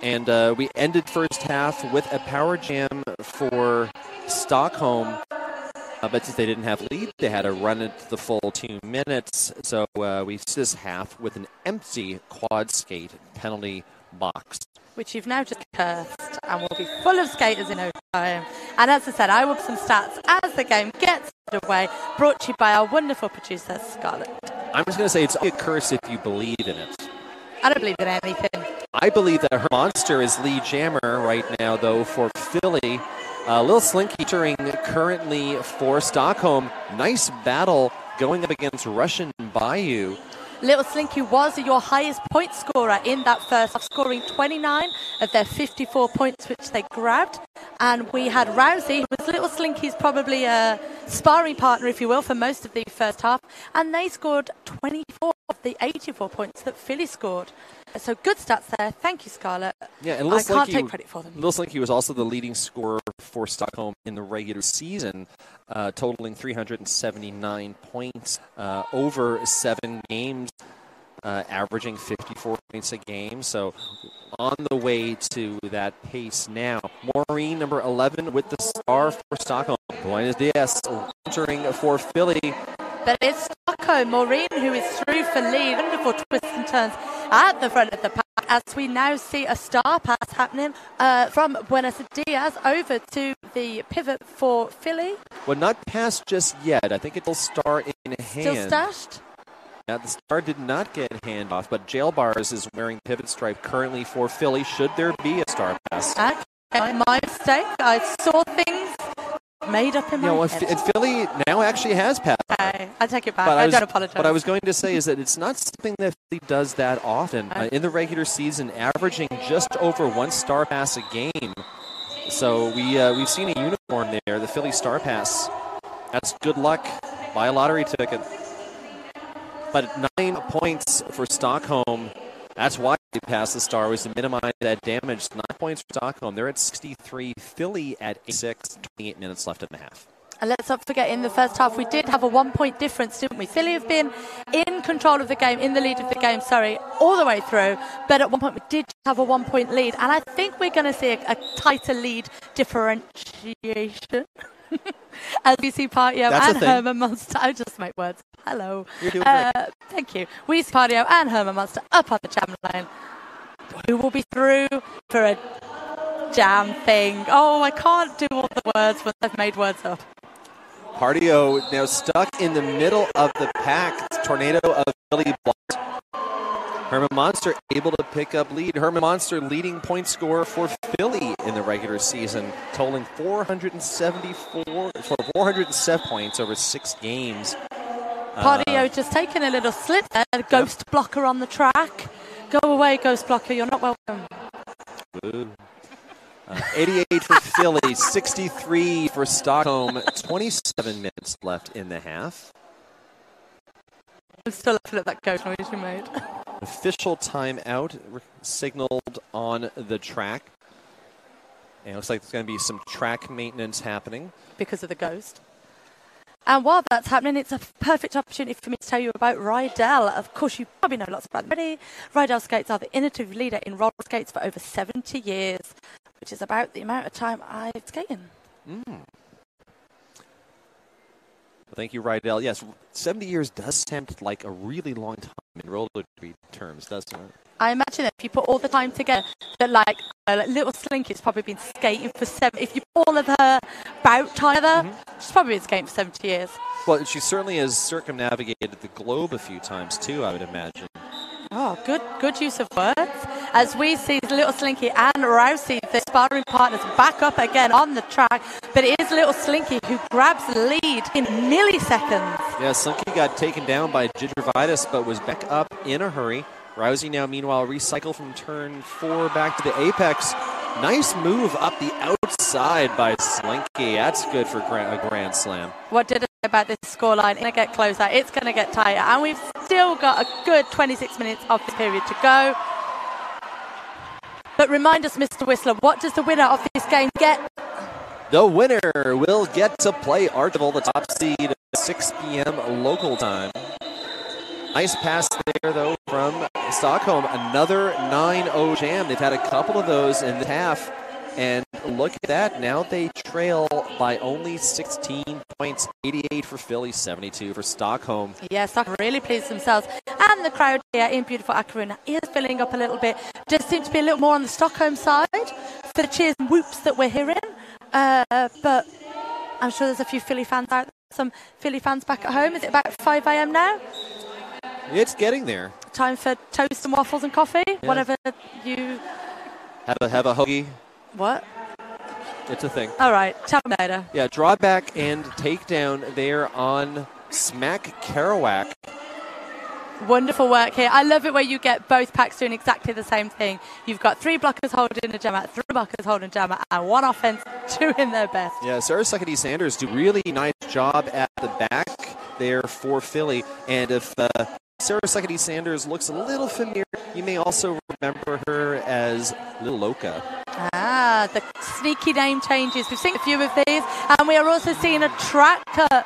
And uh, we ended first half with a power jam for Stockholm. Uh, but since they didn't have lead, they had to run it the full two minutes. So uh, we see this half with an empty quad skate penalty box. Which you've now just cursed and will be full of skaters in no time. And as I said, I will have some stats as the game gets underway, brought to you by our wonderful producer, Scarlett. I'm just going to say it's a curse if you believe in it. I don't believe in anything. I believe that Herman Monster is Lee jammer right now, though, for Philly. Uh, Lil Slinky entering currently for Stockholm. Nice battle going up against Russian Bayou. Little Slinky was your highest point scorer in that first half, scoring 29 of their 54 points, which they grabbed. And we had Rousey, who was Little Slinky's probably a sparring partner, if you will, for most of the first half. And they scored 24 of the 84 points that Philly scored. So good stats there. Thank you, Scarlett. Yeah, and Lil I can't take credit for them. Lil Slinky was also the leading scorer for Stockholm in the regular season, uh, totaling 379 points uh, over seven games, uh, averaging 54 points a game. So on the way to that pace now. Maureen, number 11, with the star for Stockholm. Buenos dias, entering for Philly. But it's Stockholm, Maureen, who is through for lead. Wonderful twists and turns at the front of the pack as we now see a star pass happening uh, from Buenos Dias over to the pivot for Philly. Well, not passed just yet. I think it'll start in hand. Still stashed. Now, the star did not get handoff, but Jail Bars is wearing pivot stripe currently for Philly. Should there be a star pass? Okay, my mistake. I saw things made up in You my know, head. and Philly now actually has passed. okay, I take it back. But I, I, was, don't apologize. what I was going to say is that it's not something that Philly does that often. Uh, in the regular season, averaging just over one star pass a game. So we, uh, we've seen a uniform there, the Philly star pass. That's good luck. Buy a lottery ticket. But nine points for Stockholm. That's why they passed the star was to minimize that damage. Nine points for Stockholm. They're at 63. Philly at 86. 28 minutes left in the half. And let's not forget, in the first half, we did have a one point difference, didn't we? Philly have been in control of the game, in the lead of the game, sorry, all the way through. But at one point, we did have a one point lead. And I think we're going to see a, a tighter lead differentiation. We Partio That's and. Herman Monster. I just make words. Hello. You're doing great. Uh, thank you. We see Partio and Herman Monster up on the jam line. Who will be through for a jam thing? Oh, I can't do all the words but I've made words up. Partio now stuck in the middle of the pack. Tornado of Billy blocked. Herman Monster able to pick up lead. Herman Monster leading point scorer for Philly in the regular season, totaling 474 for 407 points over six games. Podio just taking a little slip there. Ghost blocker on the track. Go away, Ghost blocker. You're not welcome. Uh, 88 for Philly, 63 for Stockholm. 27 minutes left in the half. I'm still laughing at that ghost noise you made. Official timeout signaled on the track. And it looks like there's going to be some track maintenance happening. because of the ghost. And while that's happening, it's a perfect opportunity for me to tell you about Riedell. Of course, you probably know lots about them already. Riedell skates are the innovative leader in roller skates for over 70 years, which is about the amount of time I've skated. Hmm. Thank you, Riedell. Yes, 70 years does sound like a really long time in roller derby terms, doesn't it? I imagine that if you put all the time together, that like, uh, like little Slinky's probably been skating for seven. If you put all of her bout together, mm-hmm. she's probably been skating for 70 years. Well, she certainly has circumnavigated the globe a few times too. I would imagine. Oh, good, good use of words. As we see Little Slinky and Rousey, the sparring partners, back up again on the track, but it is Little Slinky who grabs the lead in milliseconds. Yeah, Slinky got taken down by Gingivitis, but was back up in a hurry. Rousey now, meanwhile, recycle from turn four back to the apex. Nice move up the outside by Slinky. That's good for a grand slam. What did it say about this scoreline? It's going to get closer. It's going to get tighter. And we've still got a good 26 minutes of the period to go. But remind us, Mr. Whistler, what does the winner of this game get? The winner will get to play Arch Rival, the top seed, at 6 p.m. local time. Nice pass there, though, from Stockholm. Another 9-0 jam. They've had a couple of those in the half. And look at that. Now they trail by only 16 points. 88 for Philly, 72 for Stockholm. Yeah, Stockholm really pleased themselves. And the crowd here in beautiful A Coruña is filling up a little bit. Just seems to be a little more on the Stockholm side for the cheers and whoops that we're hearing. Uh, but I'm sure there's a few Philly fans out there. Some Philly fans back at home. Is it about 5 a.m. now? It's getting there. Time for toast and waffles and coffee, yeah. whatever you have a have a hoagie. What? It's a thing. All right, later. Yeah, drawback and takedown there on Smack Kerouac. Wonderful work here. I love it where you get both packs doing exactly the same thing. You've got three blockers holding a jammer, three blockers holding a jammer, and one offense doing their best. Yeah, Sarah Suckety Sanders do really nice job at the back there for Philly. And if uh, Sarah Suckety Sanders looks a little familiar. You may also remember her as Little Loca. Ah, the sneaky name changes. We've seen a few of these, and we are also seeing a tracker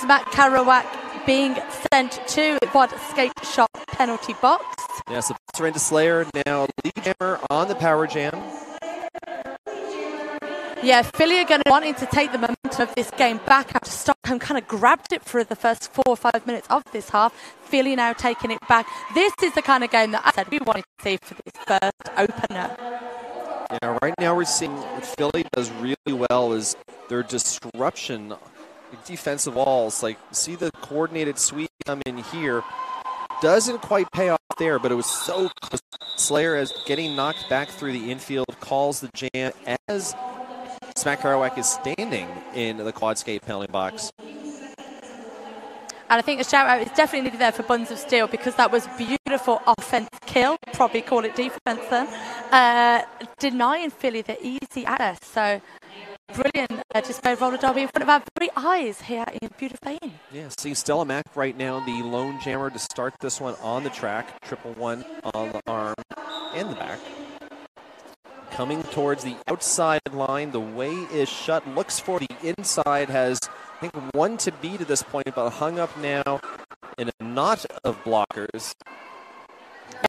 Smack Kerouac being sent to Quad Skate Shop penalty box. Yeah, so Surrender Slayer now lead hammer on the power jam. Yeah, Philly are going to wanting to take the momentum of this game back after Stockholm kind of grabbed it for the first four or five minutes of this half. Philly now taking it back. This is the kind of game that I said we wanted to see for this first opener. Yeah, right now we're seeing what Philly does really well is their disruption defensive walls. Like, see the coordinated sweep come in here. Doesn't quite pay off there, but it was so close. Slayer as getting knocked back through the infield calls the jam as Smack Kerouac is standing in the quad skate penalty box. And I think a shout out is definitely needed there for Buns of Steel because that was beautiful offense kill, probably call it defense then, uh, denying Philly the easy access. So brilliant uh, display of roller derby in front of our very eyes here in beautiful Lane. Yeah, see Stella Mack right now, the lone jammer to start this one on the track, triple one on the arm and the back coming towards the outside line. The way is shut. Looks for the inside. Has I think one to beat at this point, but hung up now in a knot of blockers.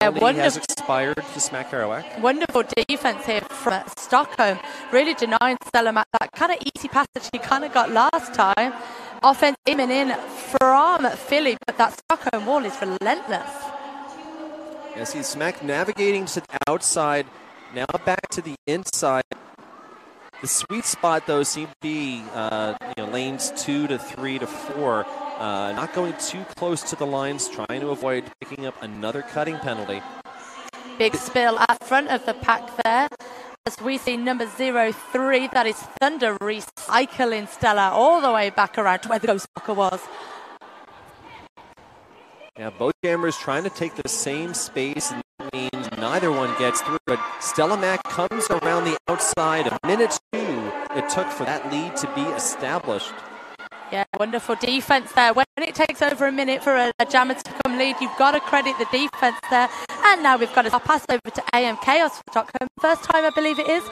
Yeah, wonderful, has expired to smack Kerouac. Wonderful defense here from Stockholm, really denying Stella Mack that kind of easy pass that she kind of got last time. Offense aiming in from Philly, but that Stockholm wall is relentless. Yes, he's smack navigating to the outside now back to the inside. The sweet spot, though, seemed to be uh, you know, lanes two to three to four. Uh, not going too close to the lines, trying to avoid picking up another cutting penalty. Big spill at front of the pack there. As we see number zero three, that is Thunder recycling Stella all the way back around to where the Ghost Walker was. Yeah, both jammers trying to take the same space, and that means neither one gets through. But Stella Mack comes around the outside. A minute two it took for that lead to be established. Yeah, wonderful defense there. When it takes over a minute for a, a jammer to come lead, you've got to credit the defense there. And now we've got a pass over to AM Chaos for Stockholm. First time, I believe it is,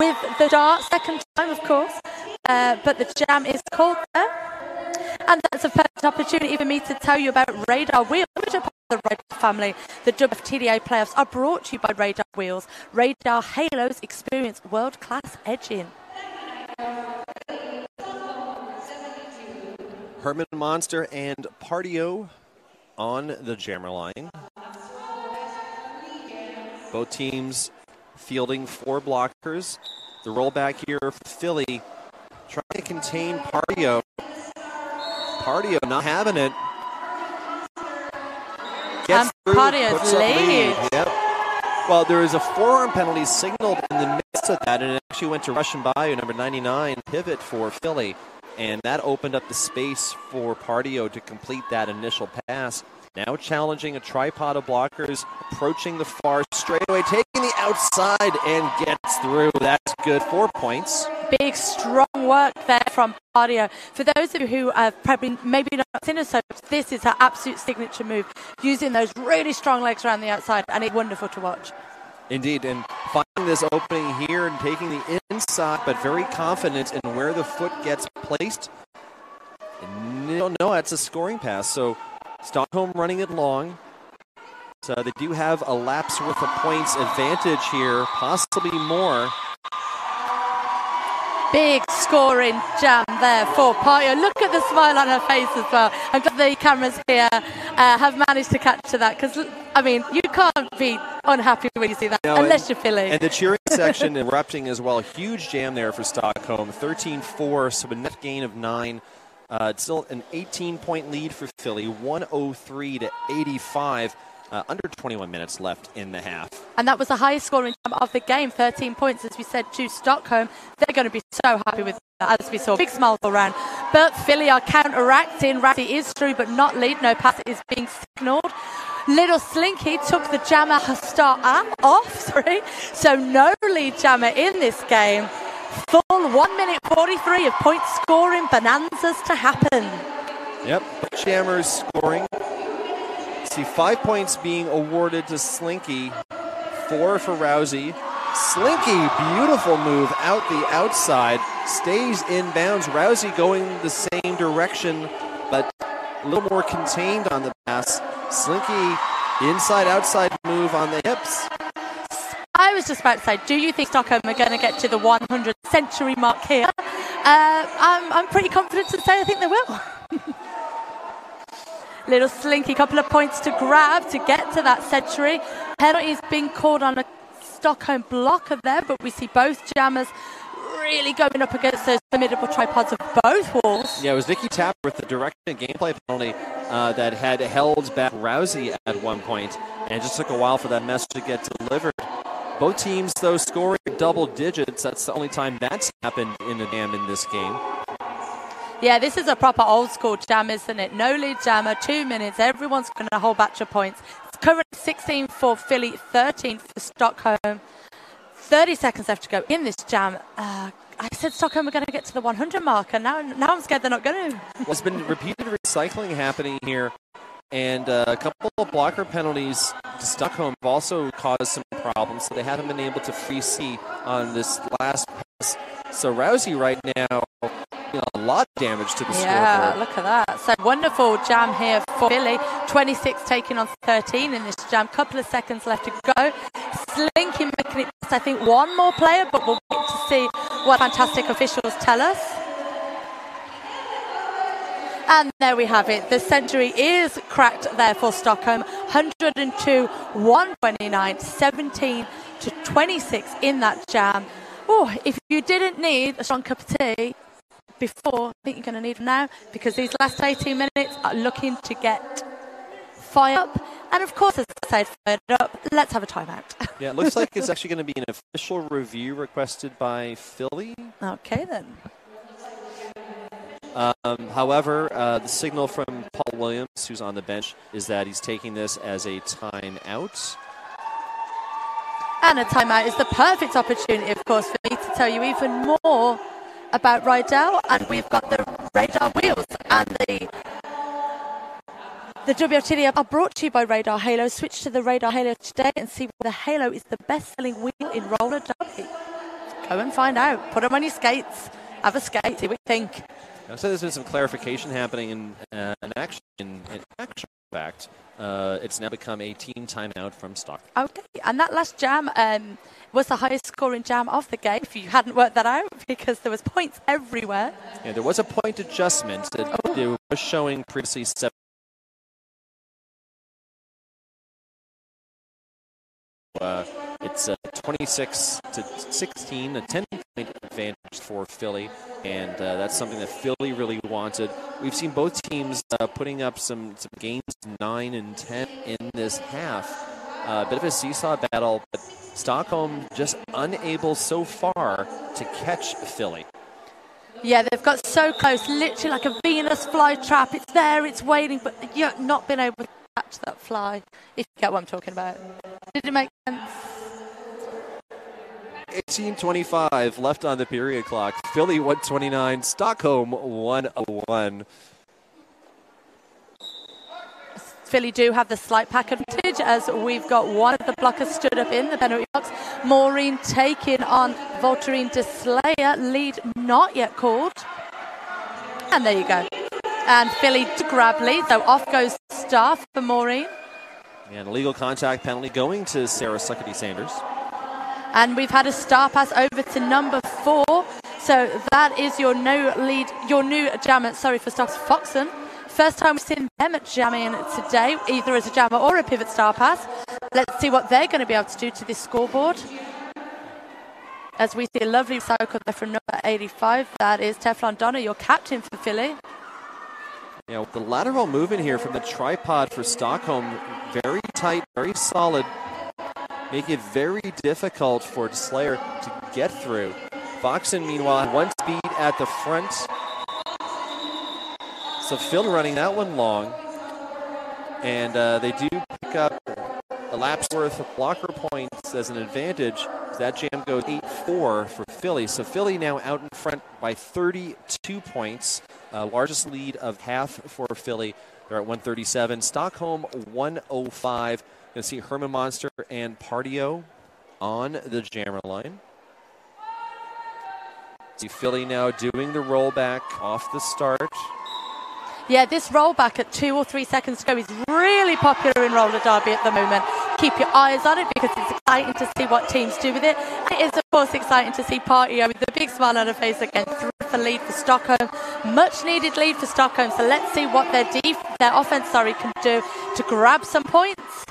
with the dart. Second time, of course. Uh, but the jam is called there. And that's a perfect opportunity for me to tell you about Radar Wheels, which are part of the Radar family. The WFTDA playoffs are brought to you by Radar Wheels. Radar Halos experience world-class edging. Herman Monster and Partio on the jammer line. Both teams fielding four blockers. The rollback here for Philly trying to contain Partio. Partio not having it. Gets And through, Partio's up lead. Yep. Well, there was a forearm penalty signaled in the midst of that, and it actually went to Russian Bayou, number 99, pivot for Philly. And that opened up the space for Partio to complete that initial pass. Now challenging a tripod of blockers, approaching the far straightaway, taking the outside and gets through. That's good. Four points. Big, strong work there from Pardio. For those of you who have probably maybe not seen her so this is her absolute signature move, using those really strong legs around the outside, and it's wonderful to watch. Indeed, and finding this opening here and taking the inside, but very confident in where the foot gets placed. No, no, that's a scoring pass. So Stockholm running it long. So they do have a lapse worth of points advantage here, possibly more. Big scoring jam there for Pardio. Look at the smile on her face as well. I'm glad the cameras here uh, have managed to capture that because, I mean, you can't be unhappy when you see that No, unless and- you're Philly. And the cheering section erupting as well. Huge jam there for Stockholm. 13 4, so a net gain of 9. Uh, it's still an 18 point lead for Philly, 103 to 85. Uh, under 21 minutes left in the half. And that was the highest scoring of the game, 13 points, as we said, to Stockholm. They're going to be so happy with that, as we saw. Big smiles all round. But Philly are counteracting. Ratty is through, but not lead. No pass is being signalled. Little Slinky took the jammer start ah, off, sorry. So no lead jammer in this game. Full 1 minute 43 of point scoring bonanzas to happen. Yep, Jammers scoring. See, five points being awarded to Slinky, four for Rousey. Slinky, beautiful move out the outside, stays in bounds. Rousey going the same direction, but a little more contained on the pass. Slinky, inside outside move on the hips. I was just about to say, do you think Stockholm are going to get to the 100th century mark here? Uh, I'm, I'm pretty confident to say I think they will. Little slinky couple of points to grab to get to that century. Penalties being called on a Stockholm blocker there, but we see both jammers really going up against those formidable tripods of both walls. Yeah, it was Vicky Tapper with the direction and gameplay penalty uh, that had held back Rousey at one point, and it just took a while for that message to get delivered. Both teams, though, scoring double digits. That's the only time that's happened in a jam in this game. Yeah, this is a proper old school jam, isn't it? No lead jammer, two minutes. Everyone's going to hold batch of points. It's currently 16 for Philly, 13 for Stockholm. 30 seconds left to go in this jam. Uh, I said Stockholm are going to get to the 100 mark, and now, now I'm scared they're not going to. There's been repeated recycling happening here, and uh, a couple of blocker penalties to Stockholm have also caused some problems, so they haven't been able to free C on this last pass. So Rousey right now, you know, a lot of damage to the Yeah, scoreboard. look at that. So wonderful jam here for Philly. 26 taking on 13 in this jam. Couple of seconds left to go. Slinky making it I think, one more player, but we'll wait to see what fantastic officials tell us. And there we have it. The century is cracked there for Stockholm. 102, 129, 17 to 26 in that jam. Oh, if you didn't need a strong cup of tea before, I think you're going to need them now because these last 18 minutes are looking to get fired up. And of course, as I said, fired up, let's have a timeout. Yeah, it looks like it's actually going to be an official review requested by Philly. okay, then. Um, however, uh, the signal from Paul Williams, who's on the bench, is that he's taking this as a timeout. And a timeout is the perfect opportunity, of course, for me to tell you even more about Riedell. And we've got the radar wheels and the the WFTDA brought to you by Radar Halo. Switch to the Radar Halo today and see why the Halo is the best-selling wheel in roller derby. Go and find out. Put them on your skates. Have a skate. See what you think. I said there's been some clarification happening in uh, an action, in, in actual fact. uh, it's now become a team timeout from Stock. Okay, and that last jam um, was the highest scoring jam of the game. If you hadn't worked that out, because there was points everywhere. Yeah, there was a point adjustment. It, Oh. was showing previously seven. Uh, it's a 26 to 16, a 10 point advantage for Philly, and uh, that's something that Philly really wanted. We've seen both teams uh, putting up some, some games 9 and 10 in this half. A bit of a seesaw battle, but Stockholm just unable so far to catch Philly. Yeah, they've got so close, literally like a Venus flytrap. It's there, it's waiting, but you've not been able to catch that fly. If you get what I'm talking about. Did it make sense? 1825 left on the period clock. Philly 129, Stockholm 101. Philly do have the slight pack advantage as we've got one of the blockers stood up in the penalty box. Maureen taking on Voltairine de Slayer. Lead not yet called. And there you go. And Philly to grab lead. So off goes Staff for Maureen. And illegal contact penalty going to Sarah Suckety Sanders. And we've had a star pass over to number four. So that is your new lead, your new jammer, sorry for Stars Foxon. First time we've seen them at jamming today, either as a jammer or a pivot star pass. Let's see what they're going to be able to do to this scoreboard. As we see a lovely cycle there from number 85, that is Teflon Donna, your captain for Philly. Know, the lateral movement here from the tripod for Stockholm, very tight, very solid, making it very difficult for Slayer to get through. Foxen, meanwhile, one speed at the front. So Phil running that one long. And uh, they do pick up a lap's worth of blocker points as an advantage. That jam goes 8 4 for Philly. So Philly now out in front by 32 points. Uh, largest lead of half for Philly. They're at 137. Stockholm 105. Going to see Herman Monster and Partio on the jammer line. See Philly now doing the rollback off the start. Yeah, this rollback at two or three seconds to go is really popular in roller derby at the moment. Keep your eyes on it because it's exciting to see what teams do with it. It is, of course, exciting to see Partio with the big smile on her face again for lead for Stockholm. Much needed lead for Stockholm. So let's see what their def- their offense, sorry, can do to grab some points.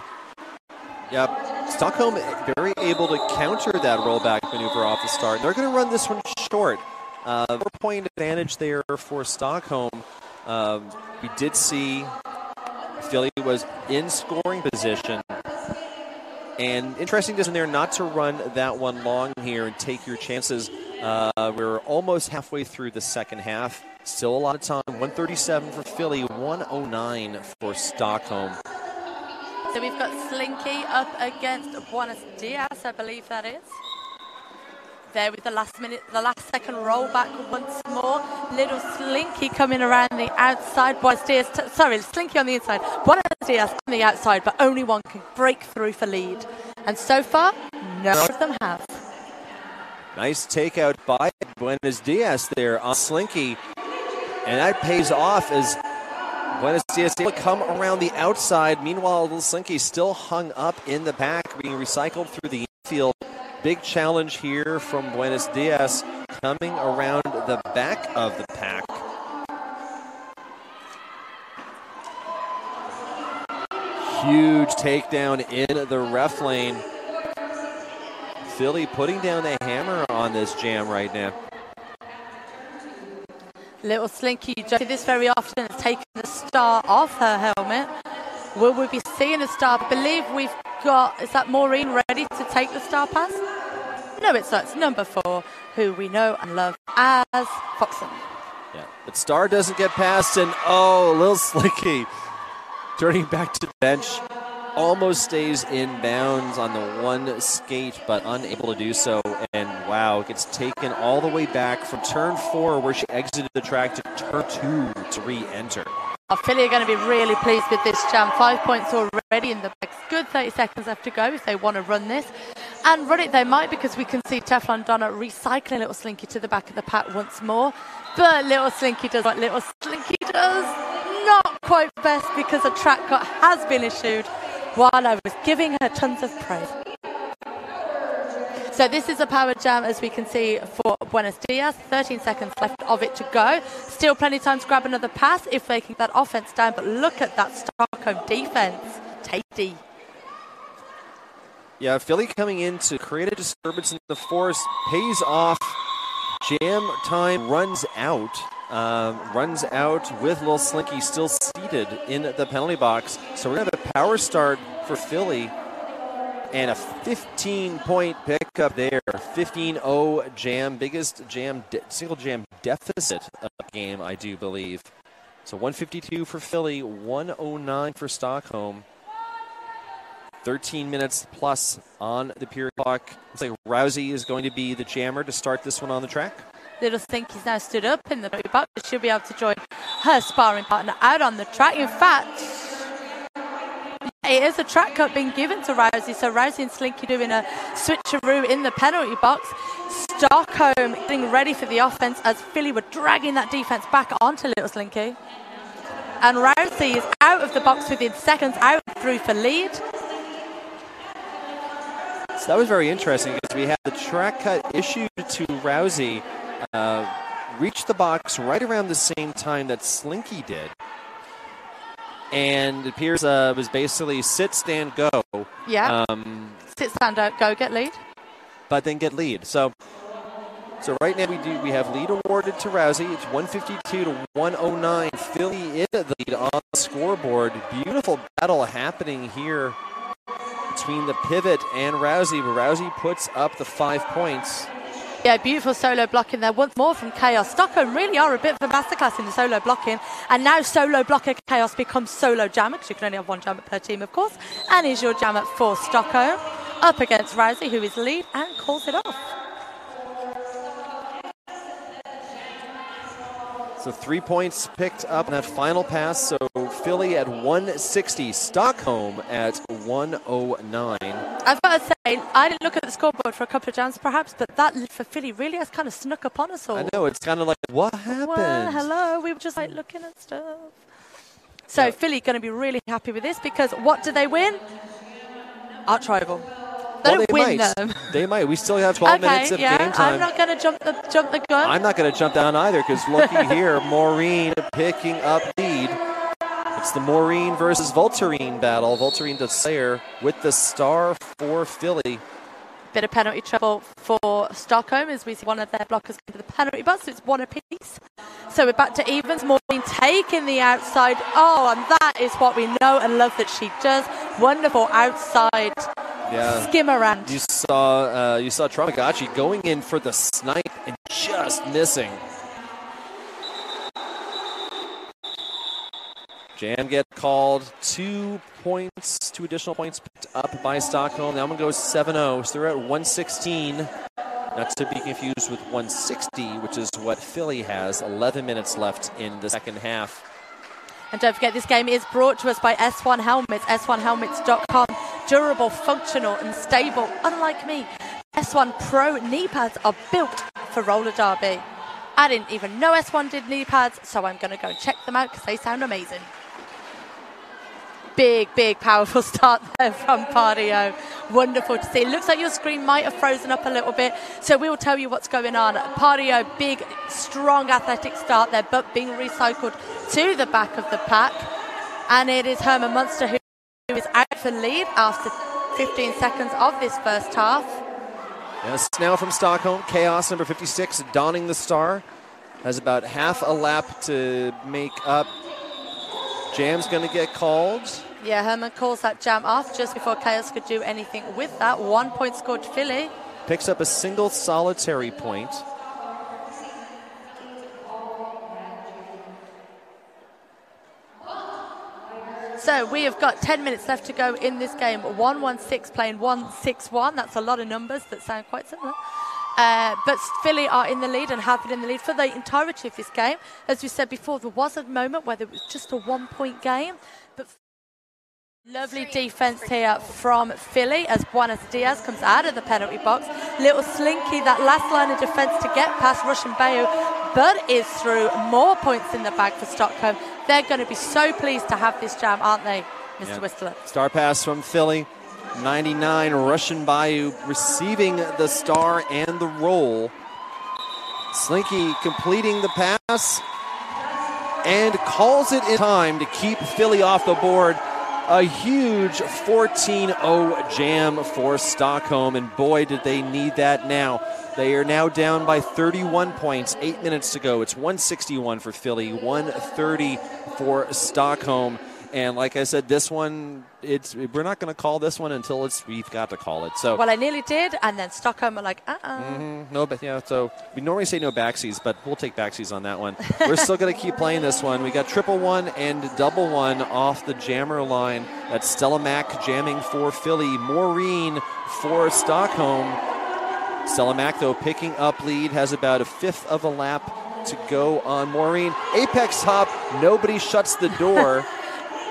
Yep. Stockholm very able to counter that rollback maneuver off the start. They're going to run this one short. Uh, four point advantage there for Stockholm. Um, we did see Philly was in scoring position. And interesting decision there not to run that one long here and take your chances. Uh, we're almost halfway through the second half. Still a lot of time. 137 for Philly, 109 for Stockholm. So we've got Slinky up against Buenos Dias, I believe that is. There with the last minute, the last second rollback once more. Little Slinky coming around the outside. Buenos Dias, sorry, Slinky on the inside. Buenos Dias on the outside, but only one can break through for lead. And so far, none of them have. Nice takeout by Buenos Dias there on Slinky. And that pays off as Buenos to come around the outside. Meanwhile, Little Slinky still hung up in the back, being recycled through the infield. Big challenge here from Buenos Dias coming around the back of the pack. Huge takedown in the ref lane. Philly putting down the hammer on this jam right now. Little Slinky, this very often, has taken the star off her helmet. Will we be seeing a star? I believe we've got, is that Maureen ready to take the star pass? No, it's not. It's number four, who we know and love as Foxon. Yeah, but Star doesn't get past, and oh, Lil Slinky turning back to the bench. Almost stays in bounds on the one skate, but unable to do so. And wow, gets taken all the way back from turn four, where she exited the track, to turn two to re enter. Philly are going to be really pleased with this jam. Five points already in the bags. Good 30 seconds left to go if they want to run this. And run it they might because we can see Teflon Donna recycling Little Slinky to the back of the pack once more. But Little Slinky does what Little Slinky does. not quite best because a track cut has been issued while I was giving her tons of praise. So this is a power jam, as we can see, for Buenos Dias. 13 seconds left of it to go. Still plenty of time to grab another pass if they can get that offense down. But look at that Stockholm defense. Tasty. Yeah, Philly coming in to create a disturbance in the force pays off. Jam time runs out. Um, runs out with Lil Slinky still seated in the penalty box. So we're going to have a power start for Philly and a 15 point pickup there. 15 0 jam, biggest jam, single jam deficit game, I do believe. So 152 for Philly, 109 for Stockholm. 13 minutes plus on the period clock. Looks like Rousey is going to be the jammer to start this one on the track. Little Slinky's now stood up in the box. She'll be able to join her sparring partner out on the track. In fact, it is a track cut being given to Rousey. So Rousey and Slinky doing a switcheroo in the penalty box. Stockholm getting ready for the offense as Philly were dragging that defense back onto Little Slinky. And Rousey is out of the box within seconds, out through for lead. So that was very interesting because we had the track cut issued to Rousey, uh, reached the box right around the same time that Slinky did. And it appears uh, was basically sit, stand, go. Yeah. Um, Sit, stand, go, get lead. but then get lead. So, so right now we do we have lead awarded to Rousey. It's 152 to 109. Philly in the lead on the scoreboard. Beautiful battle happening here between the pivot and Rousey. But Rousey puts up the five points. Yeah, beautiful solo blocking there once more from Chaos. Stockholm really are a bit of a masterclass in the solo blocking. And now solo blocker Chaos becomes solo jammer, because you can only have one jammer per team, of course. And is your jammer for Stockholm. Up against Rousey, who is lead and calls it off. So three points picked up in that final pass. So Philly at 160, Stockholm at 109. I've got to say, I didn't look at the scoreboard for a couple of jams perhaps, but that for Philly really has kind of snuck upon us all. I know it's kind of like what happened. Well, hello, we were just like looking at stuff. So Yeah. Philly going to be really happy with this because what do they win? Arch rival. They Well, win might. them. They might. We still have 12 minutes of yeah. game time. I'm not going to jump the jump the gun. I'm not going to jump down either because looky here, Maureen picking up lead. It's the Maureen versus Voltairine battle. Voltairine de Slayer with the star for Philly. Bit of penalty trouble for Stockholm as we see one of their blockers into the penalty box. So it's one apiece. So we're back to evens. Maureen taking the outside. Oh, and that is what we know and love that she does. Wonderful outside Yeah. skim around. You saw uh, you saw Tramagachi going in for the snipe and just missing. Jam get called. Two points, two additional points picked up by Stockholm. Now I'm going to go 7 0. So they're at 116. Not to be confused with 160, which is what Philly has. 11 minutes left in the second half. And don't forget, this game is brought to us by S1 Helmets, s1helmets.com. Durable, functional, and stable. Unlike me, S1 Pro knee pads are built for roller derby. I didn't even know S1 did knee pads, so I'm going to go and check them out because they sound amazing. Big, big, powerful start there from Pardio. Wonderful to see. Looks like your screen might have frozen up a little bit, so we will tell you what's going on. Pardio, big, strong, athletic start there, but being recycled to the back of the pack. And it is Herman Monster who is out for lead after 15 seconds of this first half. Yes, now from Stockholm, Chaos number 56, donning the star. Has about half a lap to make up. Jam's going to get called. Yeah, Herman calls that jam off just before Chaos could do anything with that. One point scored Philly. Picks up a single solitary point. So we have got 10 minutes left to go in this game. 1-1-6 playing 1-6-1. That's a lot of numbers that sound quite similar. Uh, but Philly are in the lead and have been in the lead for the entirety of this game. As we said before, there was a moment where it was just a one-point game, but Lovely defense here from Philly as Buenos Diaz comes out of the penalty box. Little Slinky, that last line of defense to get past Russian Bayou, but is through. More points in the bag for Stockholm. They're going to be so pleased to have this jam, aren't they, Mr. Yeah. Whistler? Star pass from Philly. 99 Russian Bayou receiving the star and the roll. Slinky completing the pass and calls it in time to keep Philly off the board. A huge 14 0 jam for Stockholm, and boy, did they need that now. They are now down by 31 points, eight minutes to go. It's 161 for Philly, 130 for Stockholm. And like I said, this one, it's we're not going to call this one until it's we've got to call it. So Well, I nearly did, and then Stockholm are like, uh uh Mhm, No, but yeah. So we normally say no backsies, but we'll take backsies on that one. We're still going to keep playing this one. We got triple one and double one off the jammer line. That's Stella Mack jamming for Philly, Maureen for Stockholm. Stella Mack though picking up lead has about a fifth of a lap to go on Maureen. Apex hop. Nobody shuts the door.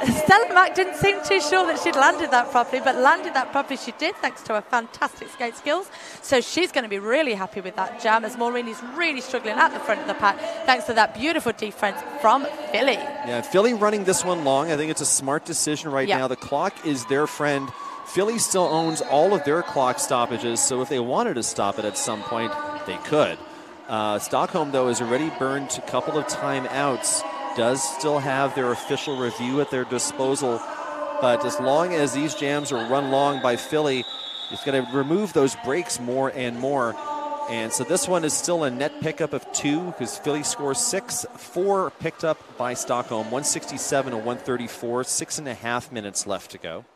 Stella Mack didn't seem too sure that she'd landed that properly, but landed that properly she did thanks to her fantastic skate skills. So she's going to be really happy with that jam as Maureen is really struggling at the front of the pack thanks to that beautiful defense from Philly. Yeah, Philly running this one long. I think it's a smart decision right Yeah. now. The clock is their friend. Philly still owns all of their clock stoppages, so if they wanted to stop it at some point, they could. Uh, Stockholm, though, has already burned a couple of timeouts, does still have their official review at their disposal, but as long as these jams are run long by Philly, it's going to remove those breaks more and more. And so this one is still a net pickup of two because Philly scores six, four picked up by Stockholm, 167 to 134, six and a half minutes left to go.